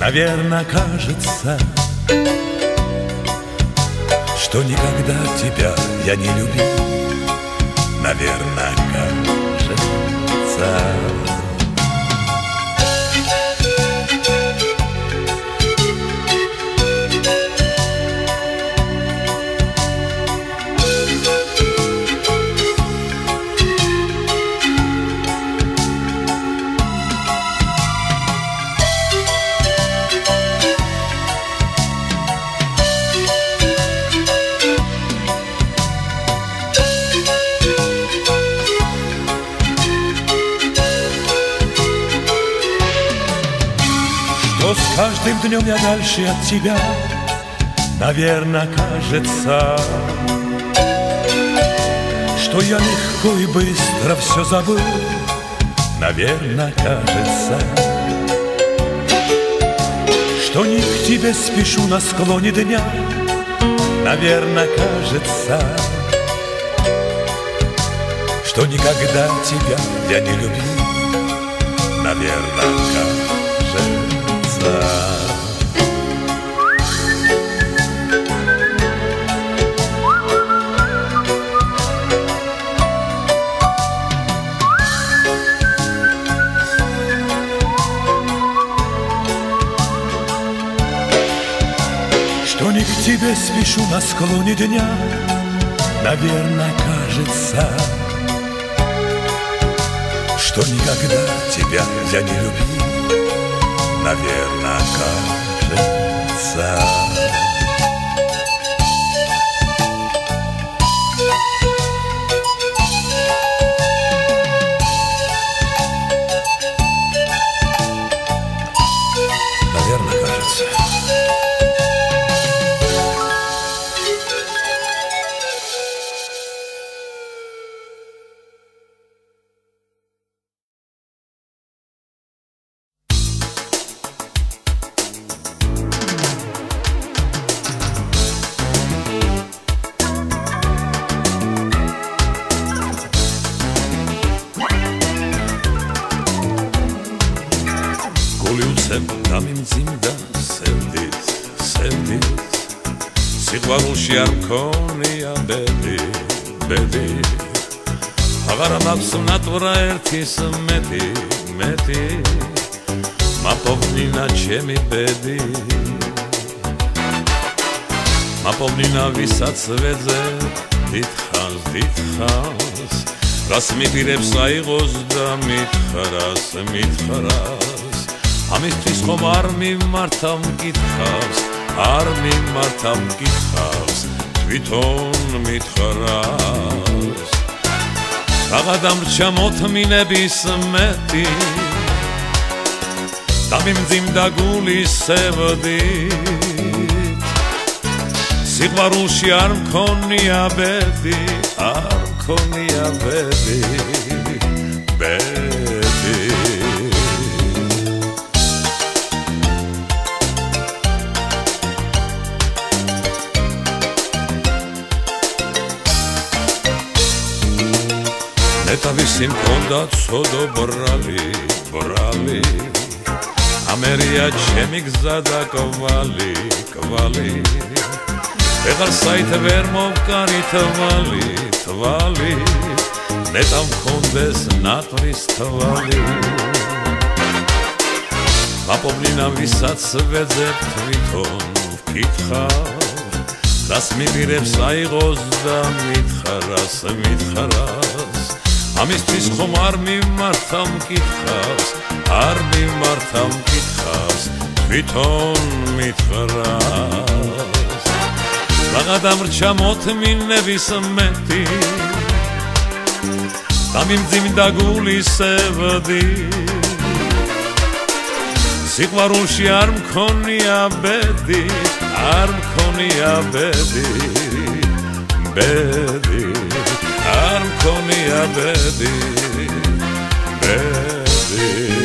наверное, кажется, что никогда тебя я не любил, наверное, кажется. Днем я дальше от тебя, наверное, кажется, что я легко и быстро все забыл, наверное, кажется, что не к тебе спешу на склоне дня, наверное, кажется, что никогда тебя я не любил, наверное, кажется. Пишу на склоне дня, наверное, кажется, Что никогда тебя я не любил, наверное, кажется. ვეძე დიდხანს დიდხანს რას მიგირებს აიღოს და მითხრას მითხრას. ამისთვის ხომ არ მიმართა მკითხავს არ მიმართა მკითხავს თვითონ მითხრავს აღადამრჩა მოთმინების მეტი დამიმძიმდა გულის სევდი სიყვარულში არ მქონია ბედი არ მქონია ბედი ბედი. თავისი მქონდა ცოდო ბრალი ბრალი. ამერია ჩემი გზა და კვალი კვალი ეხლა საით ვერ მოვკარი თვალი თვალი ნეტა მქონდეს ნატრის თვალი. აპობლინა ვისაც ვეძებ თვითონ ვკითხავ რას მიგირებს აიღოს და მითხრას მითხრას ამისთვის ხომ არ მიმართა მკითხავს არ მიმართა მკითხავს თვითონ მითხრას რაღა დამრჩა მოთმინების მეტი. დამიმძიმდა გულისევდი სიყვარულში არ მქონია ბედი არ მქონია ბედი ბედი არ მქონია ბედი ბედი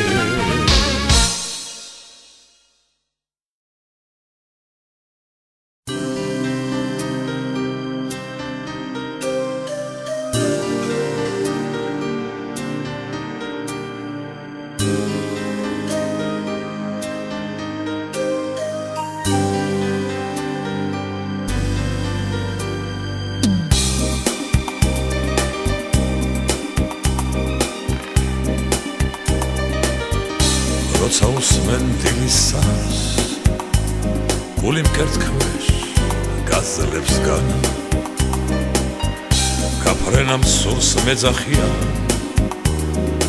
მეძახია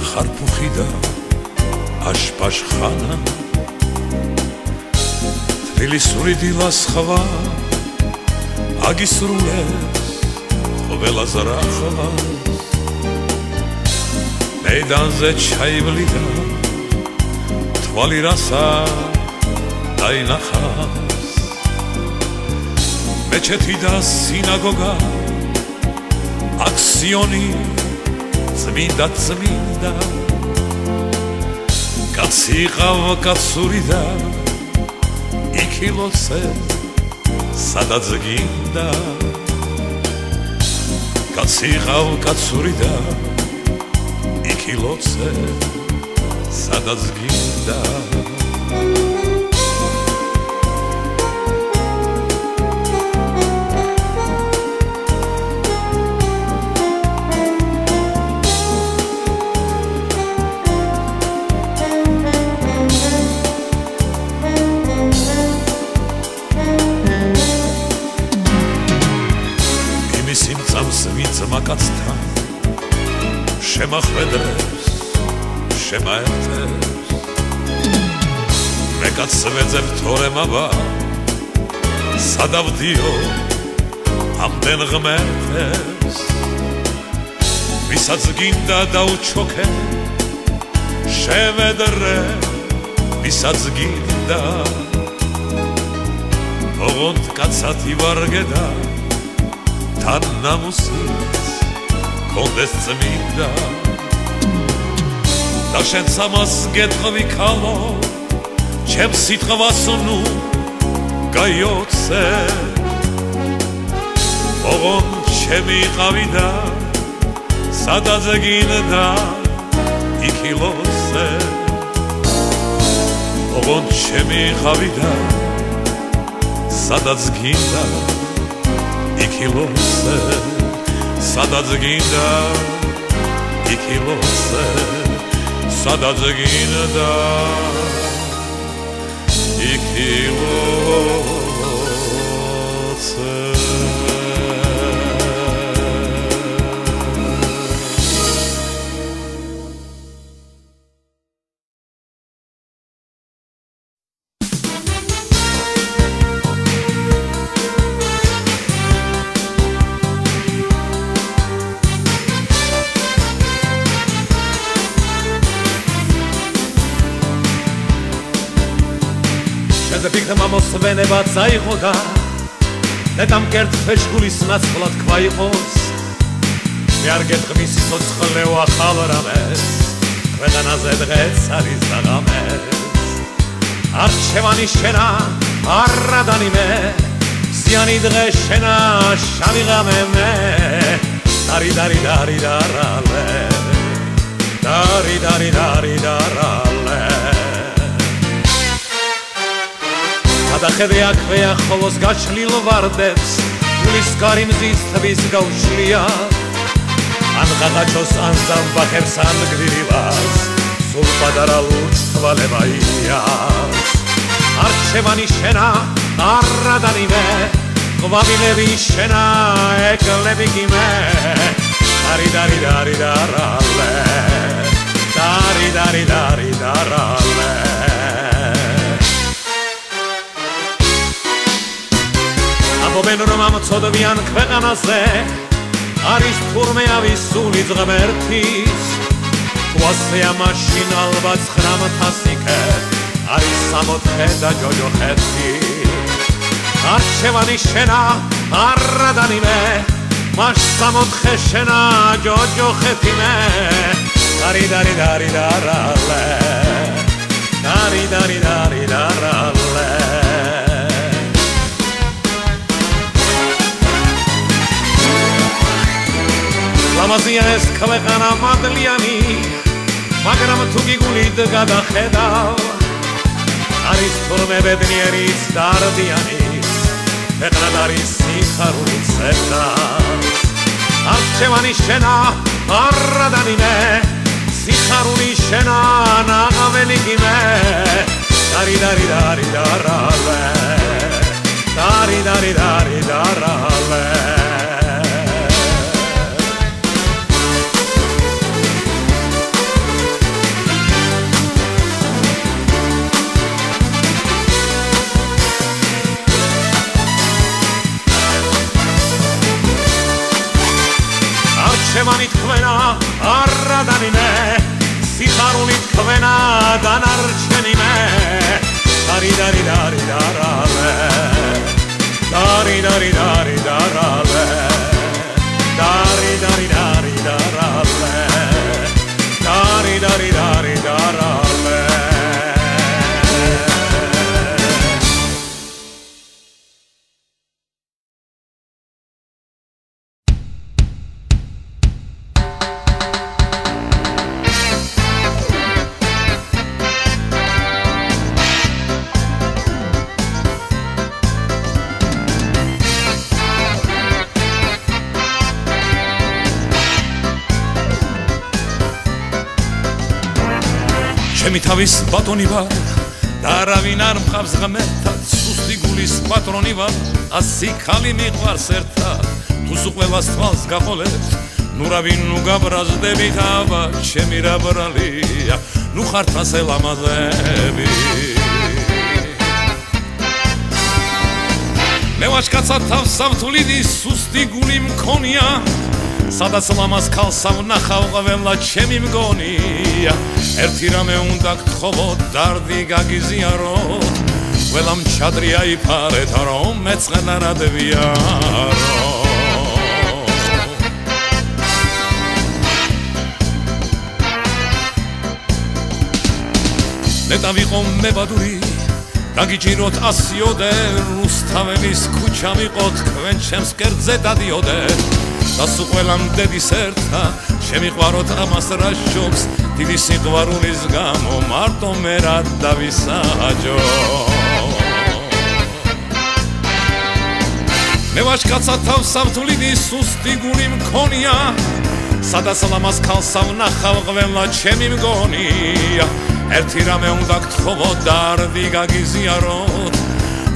ხარფუხი და აშპაშხანა თბილისური დილას ხვა აგისრულებს ყველა ზრახავს მეიდანზე ჩაივლიდა თვალი რასა დაინახავს მეჩეთი და სინაგოგა აქსიონი წმინდა წმინდა। კაცი ყავ კაცური და იქილოცე სადაც გინდა। კაცი ყავ კაცური და იქილოცე სადაც გინდა. იმის იმ წამს ვინც მაკაცთან შემახვედრე შემაერთებს. მე კაც ვეძებ თორემაბა სადავდიო ამდენ ღმერთებს. ვისაც გინდა დაუჩოქე შევედრე ვისაც გინდა. ოღონდ კაცად ივარგედა თან ნამუსის კონდეს წმინდა და შენ სამას გეთხვი ქალო ჩემ სიტყვას ნუ გაიოცე. ოღონდ ჩემი ყავიდა სადაც გინდა იქილოსე ოღონდ ჩემი ყავიდა სადაც გინდა იქილოსე სადაც გინდა იქილოსე სადაც გინდა იქილოსე მოსვენება წაიღო და დედამ კერტ ფეშგულის ნაცვლად ქვა იყოს. მე არ გეტყვის სოცხლეო ახალ რამეს ყველანაზე დღეს არის დაღამეს. არჩევანი შენა არადანი მე ზიანი დღე შენა შავი ღამე მე. დარი დარი დარი დარალე. დარი დარი დარი დარალე გადახედე აქვეა ხოლოს გაჩლილ ვარდებს. გულის კარიმზის თბის გაუშლია ან გადაჩოს ან ზამბახებს ან გვირილას სულ პატარა ლურჯ თვალებაია არჩევანი შენა არადანიმე. ყვავილები შენა ეკლები გიმე. დარი დარი დარი დარალე. დარი დარი დარი დარალე ამბობენ რომ ამწოდებიან ქვეყანაზე არის თურმე ავისული ღმერთის ვასია მაშინ ალბათ ხრამთასიკე არის სამოთხე და ჯოჯოხეთი. არჩევანი შენა არადანიმე მაშ სამოთხე შენა ჯოჯოხეთი მე დარი დარი დარი დარალე დარი დარი დარი დარალე ლამაზია ეს ქვეყანა მადლიანი მაგრამ თუ გიგულით გადახედავ არის თორმე ბედნიერის დარდიანის ქვეყანა არის სიხარული წერდა არჩევანი შენა არადანიმე სიხარული შენა ნაღაველი გიმე. დარი დარი დარი დარალე დარი დარი დარი დარალე შემანი თქვენა არადანი მე. სიხარული თქვენა დანარჩენი მე. დარი დარი დარი დარალე დარი დარი დარი დარალე დარი დარი დარი დარალე დარი დარი დარი ჩემი თავის ბატონი ვარ და არავინ არ მყავს ღმერთად სუსტი გულის პატრონი ვარ. ასი ხალი მიყვარს ერთად უსუ ყველას თვალს გაყოლებს ნუ რა ვინ ნუ გაბრაზდებით აბა ჩემი რა ბრალია ნუ ხართ ასე ლამაზები მე ვაშკაცა თავს სამთვლიდი სუსტი გული მქონია სადაც ლამას ქალსა ვნახავ ყველა ჩემი მგონია ერთი რამე უნდა გთხოვო დარდი გაგიზიარო. ყველა მჩადრია იფარეთ რომ მეწყნარად ვიარო ნეტა ვიყო მე ბადური დაგიჭიროთ ასიოდე რუსთავების ქუჩა ვიყო თქვენ ჩემს კერძზე დადიოდე და სულ ყველამ დედის ერთა შემიყვაროთ ამას რა შობს დიდი სიყვარულის გამო მარტო მე რა დავისაჯო. მე ვაშკაცა თავს სამთვლიდი სუსტი გული მქონია სადაც ლამას ქალსა ვნახავ ყველა ჩემი მგონია. ერთი რამე უნდა გთხოვო დარდი გაგიზიაროთ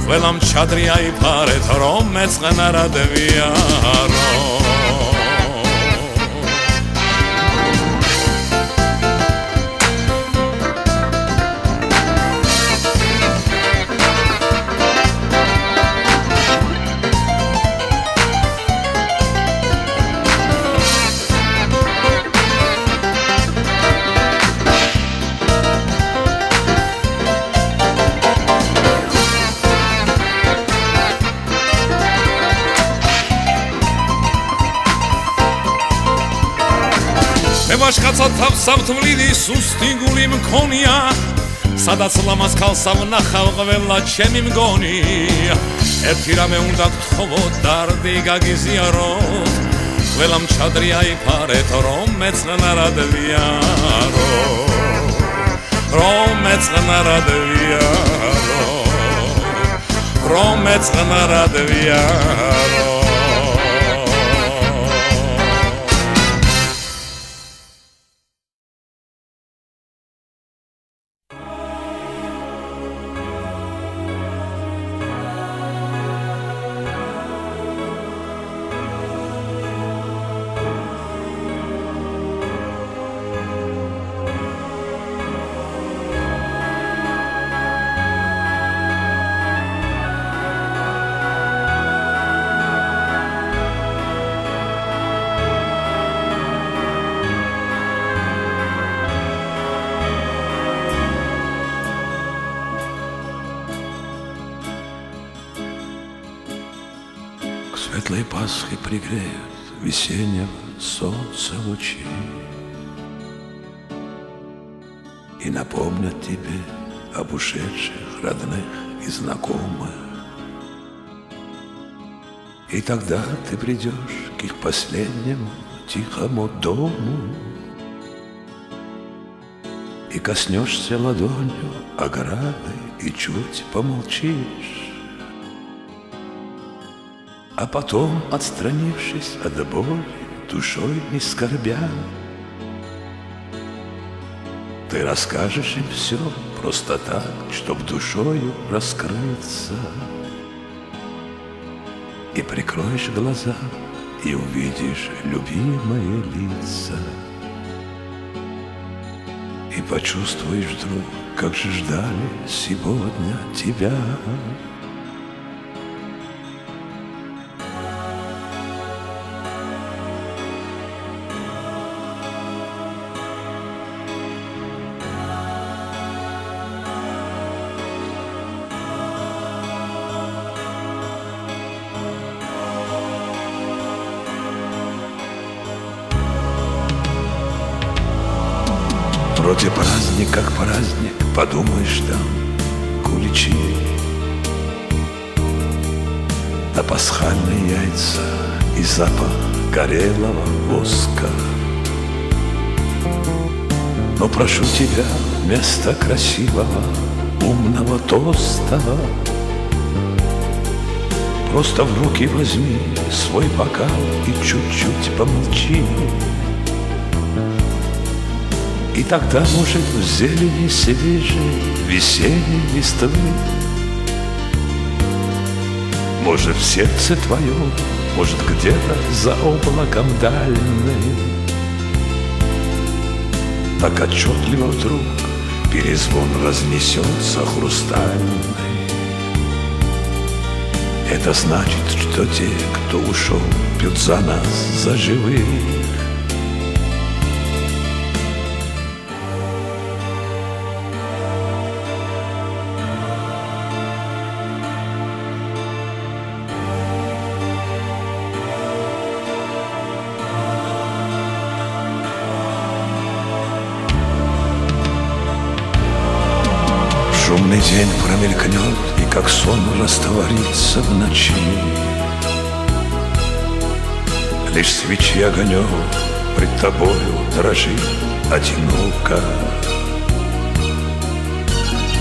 ყველამ ჩადრია იფარეთ რომ მეწყნარად ვიარო ვაშკაცა თავს სამთვლილი სუსტი გული მქონია სადაც ლამას ქალსა ვნახავ ყველა ჩემი მგონია ერთი რამე უნდა გთხოვო დარდი გაგიზიარო ყველა მჩადრია იფარეთ რომ მეცნარად ვიარო რომ მეცნარად ვიარო რომ მეცნარად ვიარო И напомнят тебе об ушедших родных и знакомых. И тогда ты придешь к их последнему тихому дому И коснешься ладонью ограды и чуть помолчишь а потом, отстранившись от боли, душой не скорбя, Ты расскажешь им все просто так, чтоб душою раскрыться. И прикроешь глаза, и увидишь любимые лица. И почувствуешь вдруг, как же ждали сегодня тебя. Прошу тебя вместо красивого, умного тоста Просто в руки возьми свой бокал и чуть-чуть помолчи. И тогда, может, в зелени свежей весенней листвы. Может, в сердце твоем Может, где-то за облаком дальним Так отчетливо вдруг перезвон разнесется хрустальный. Это значит, что те, кто ушел, пьют за нас, за живых день промелькнет И как сон растворится в ночи. Лишь свечи огонек Пред тобою дрожит одиноко.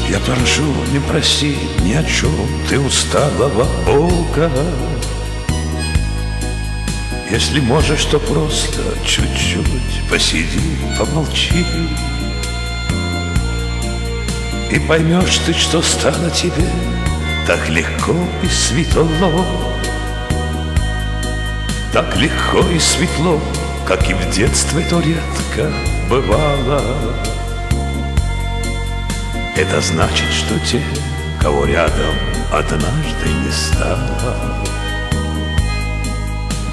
Я прошу, не проси ни о чем Ты усталого ока Если можешь, то просто чуть-чуть Посиди, помолчи и поймешь ты, что стало тебе так легко и светло? Так легко и светло, как и в детстве то редко бывало. Это значит, что те, кого рядом однажды не стало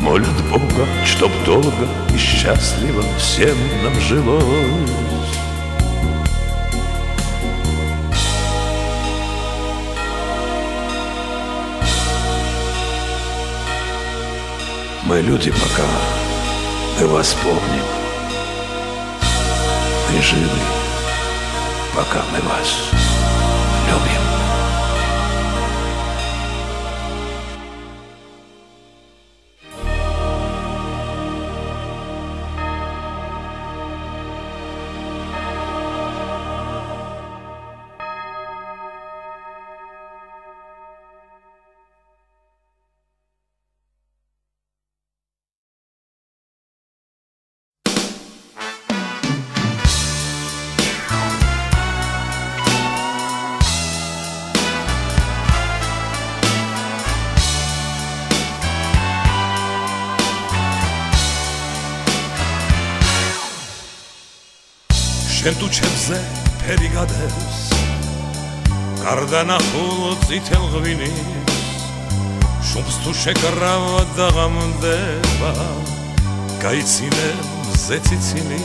Молят Бога, чтоб долго и счастливо всем нам жилось Мы люди пока, мы вас помним. Мы живы, пока мы вас любим. შენ თუ ჩემზე ფერი გადევს გარდანახულ წითელ ღვინის შუბს თუ შეკრავ და ღამდება გაიცინე მზეციცინი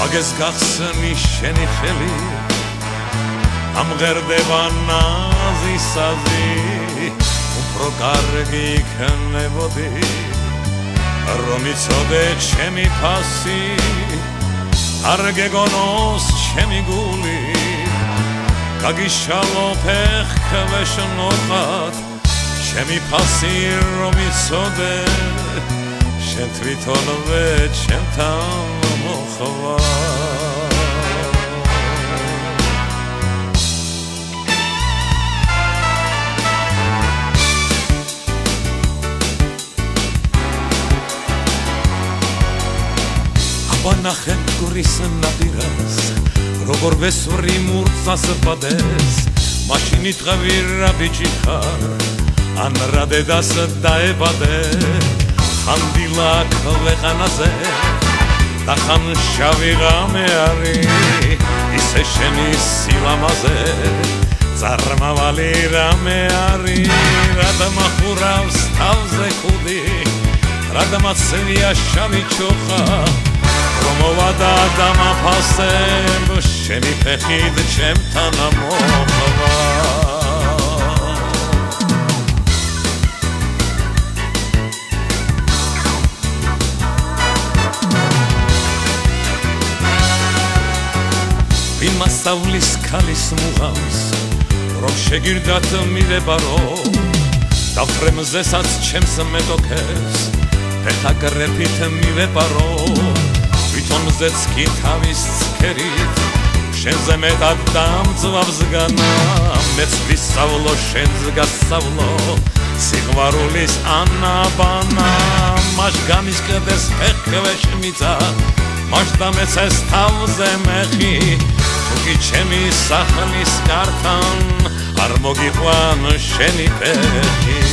ვაგეს გახსნი შენი ხელი ამღერდება ნაზისაზი უფრო კარგი იქნებოდი რომ იცოდე ჩემი ფასი არ გეგონოს ჩემი გული. გაგიშალო ფეხქვეშნოხად ჩემი ფასი რომ იცოდე შენ თვითონვე ჩემთან მოხვა ვანახე გურის ნაპირას როგორ ვესვრი მურცას ბადეს. მაშინი ტყავირა ბიჭი ხარ ან რა დედას დაებადე. ხანდილა ქვეყანაზე და ხან შავი ღამე არის ისე შენი სილამაზე. წარმავალი რამე არის რა დამახურავს თავზე ხუდი რა დამაცვია შავი ჩოხა რომოვა და დამაფასებ შენი ფეხით ჩემთან მოხვა იმასავლის ქალის მუღავს რომ შეგირდათ მივებარო დაფრემზესაც ჩემს მეტოქეს ფეხა გრეფით თვითონზეც კი თავის ცქერით. შენზე მეტად დამწვავს განა მეც ვისწავლო შენს გასწავლო. სიყვარულის ანაბანა მაშ გამისკდეს ფეხქვეშ მიწა მაშ დამეცეს თავზე მეხი თუკი ჩემი სახლის კართან არ მოგიყვან შენი ფეხი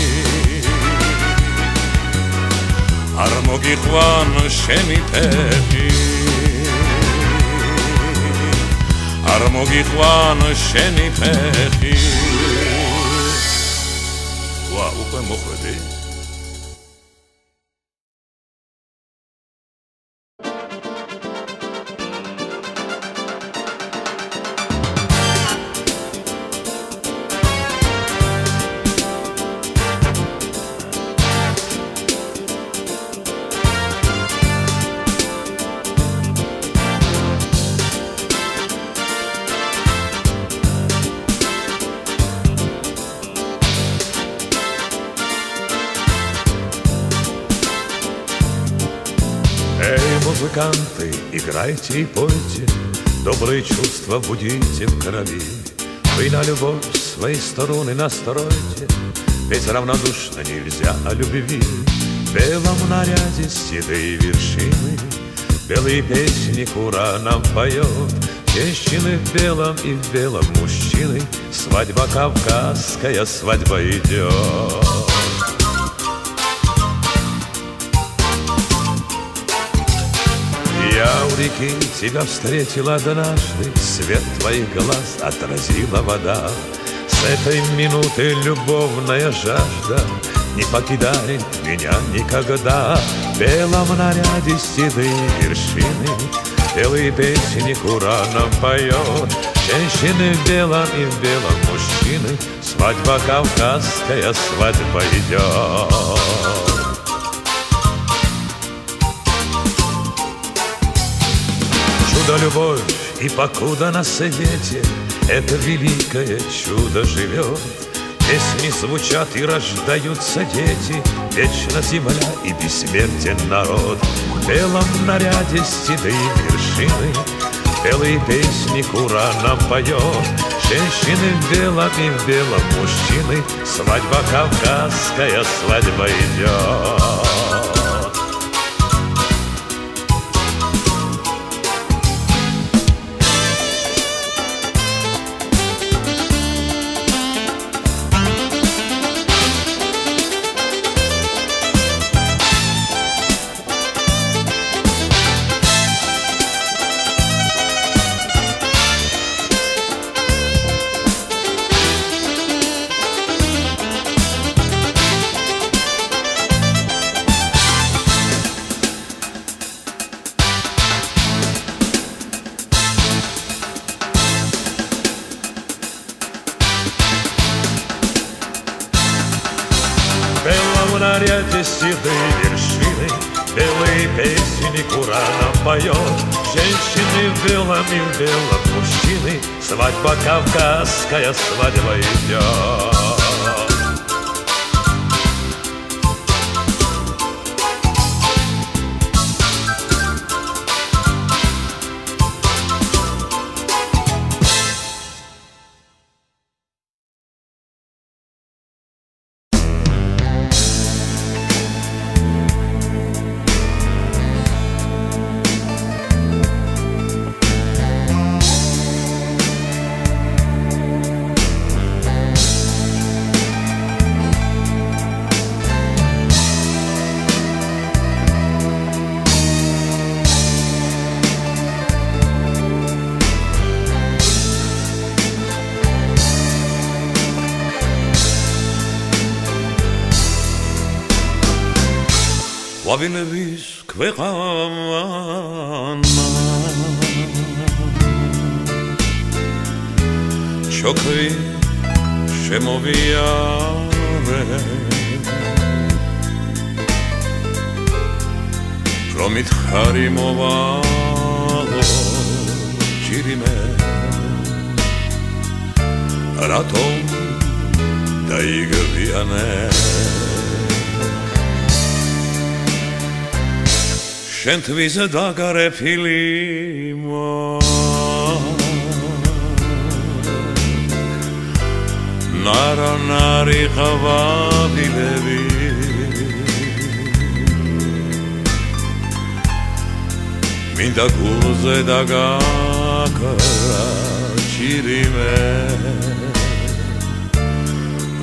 მოგიყვან შენი ფეხი არ მოგიყვან შენი ფეხი ვა უკვე მოხვედი музыканты, играйте и пойте, Добрые чувства будите в крови. Вы на любовь свои струны настройте, Ведь равнодушно нельзя о любви. В белом наряде седые вершины, Белые песни кура нам поет, Женщины в белом и в белом мужчины, Свадьба кавказская, свадьба идет. Реки тебя встретил однажды, Свет твоих глаз отразила вода. С этой минуты любовная жажда Не покидает меня никогда. В белом наряде седые вершины, Белые песни кура нам поет. Женщины в белом и в белом мужчины, Свадьба кавказская, свадьба идет. Чудо любовь, и покуда на свете это великое чудо живет. Песни звучат и рождаются дети, Вечно земля и бессмертен народ. В белом наряде седые вершины, Белые песни кура нам поет. Женщины в белом и в белом мужчины, Свадьба кавказская, свадьба идет. Кавказская, свадьба идет რომით ხარი მოვალო ჭირიმე? რატომ დაიგებიანე შენთვის დაგარე ფილიმო ნარანარი ხვავილები მინდა გულზე დაგაკრა შირიმე.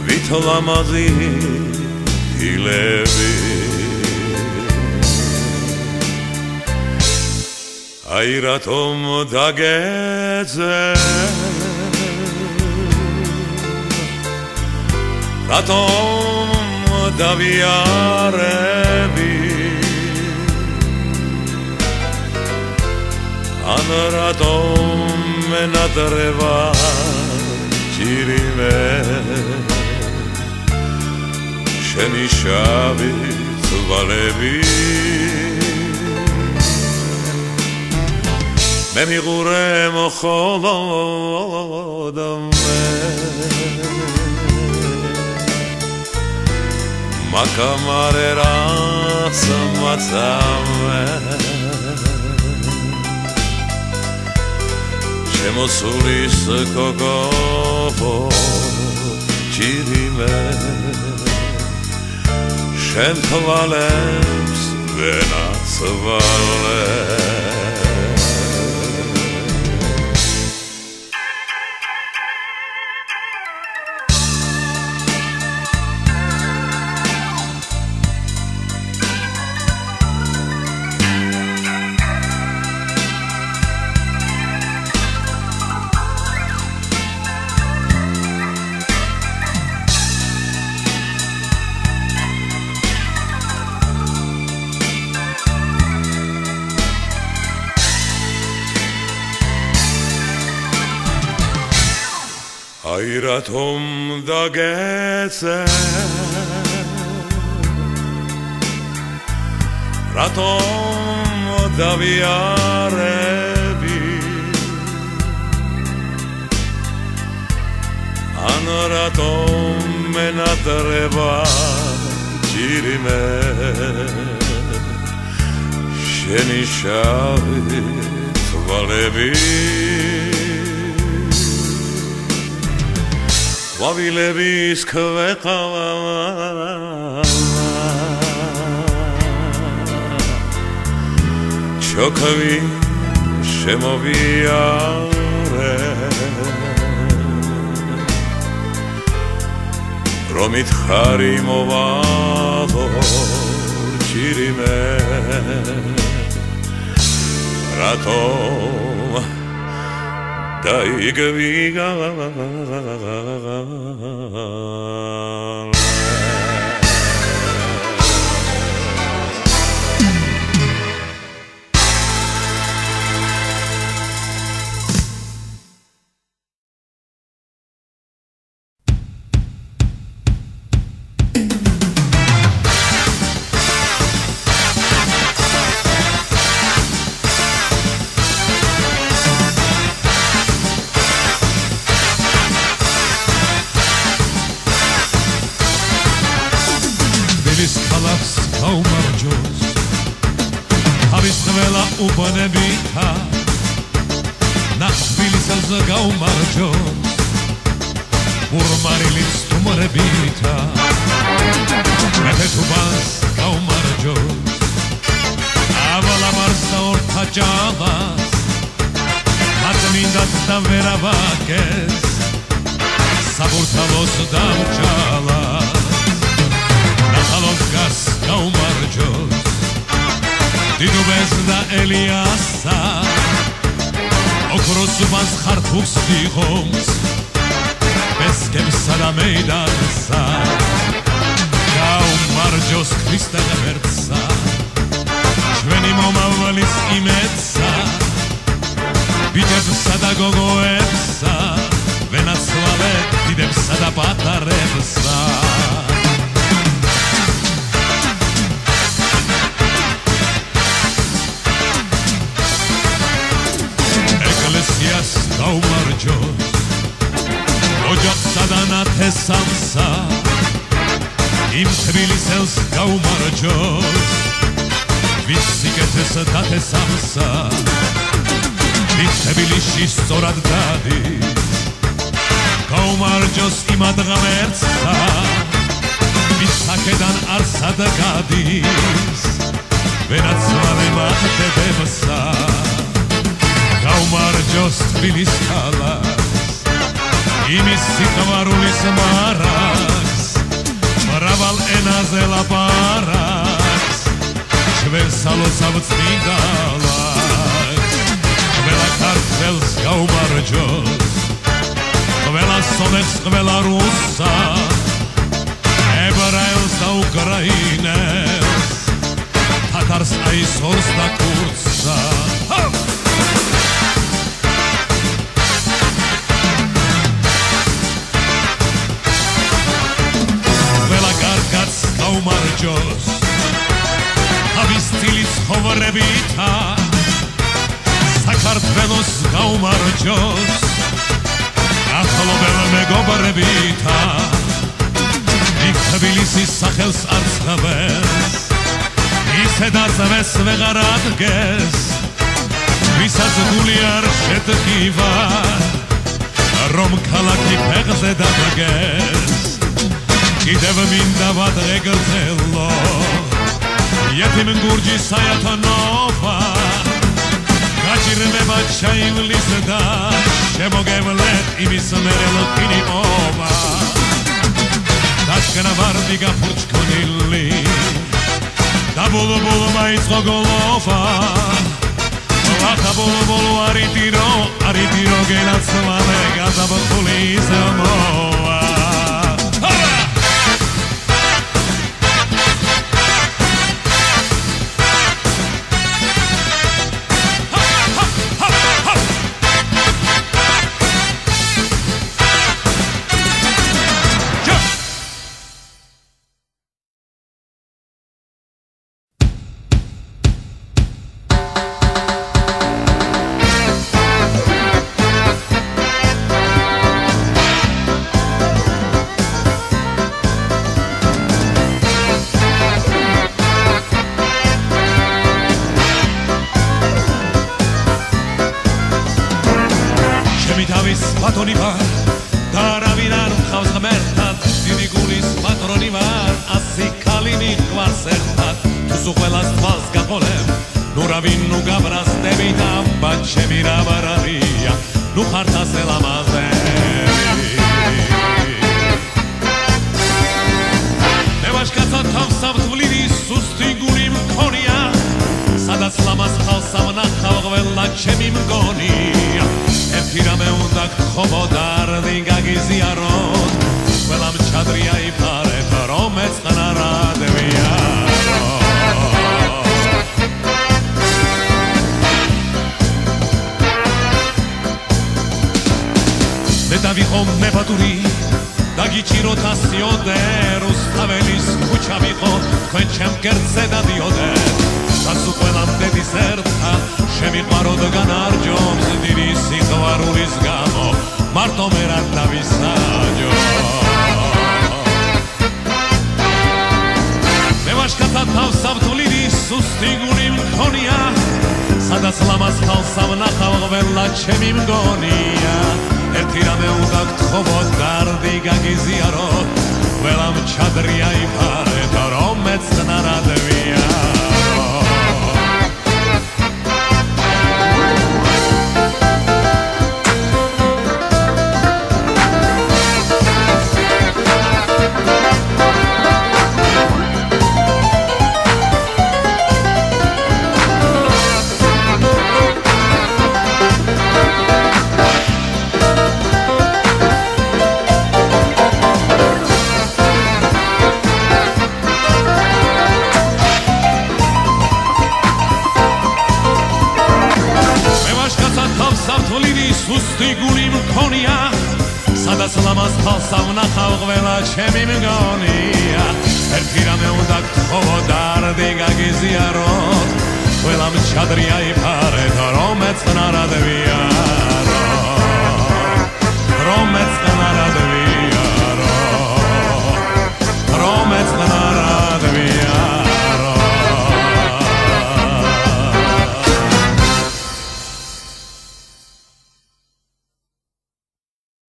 ვითლამაზი თილები აი რატომ დაგეძე? რატომ დავიარები? ან რატომ ნადრევა ჯირიმე შენი შავი თვალები მე მიღურე მხოლოდ მე მაკამარე რას მაცამე. Emozionisce kogopo Čirime nas Venacvaleps რატომ დაგეცე რატომ დავიარები ან რატომ მენატრება ჯირიმე შენი შავი თვალები ყვავილების ქვეყავა ჩოქავი შემოვიარე რომით ხარი მოვაღო ჭირიმე რატო Kai Kaviga კაცი გაფურჩქონილი და ბოლო-ბოლო მაიწყო გოლობა. ლახა ბოლო-ბოლო არიტირო არიტირო გენაცმანე გაზაბხული ზმო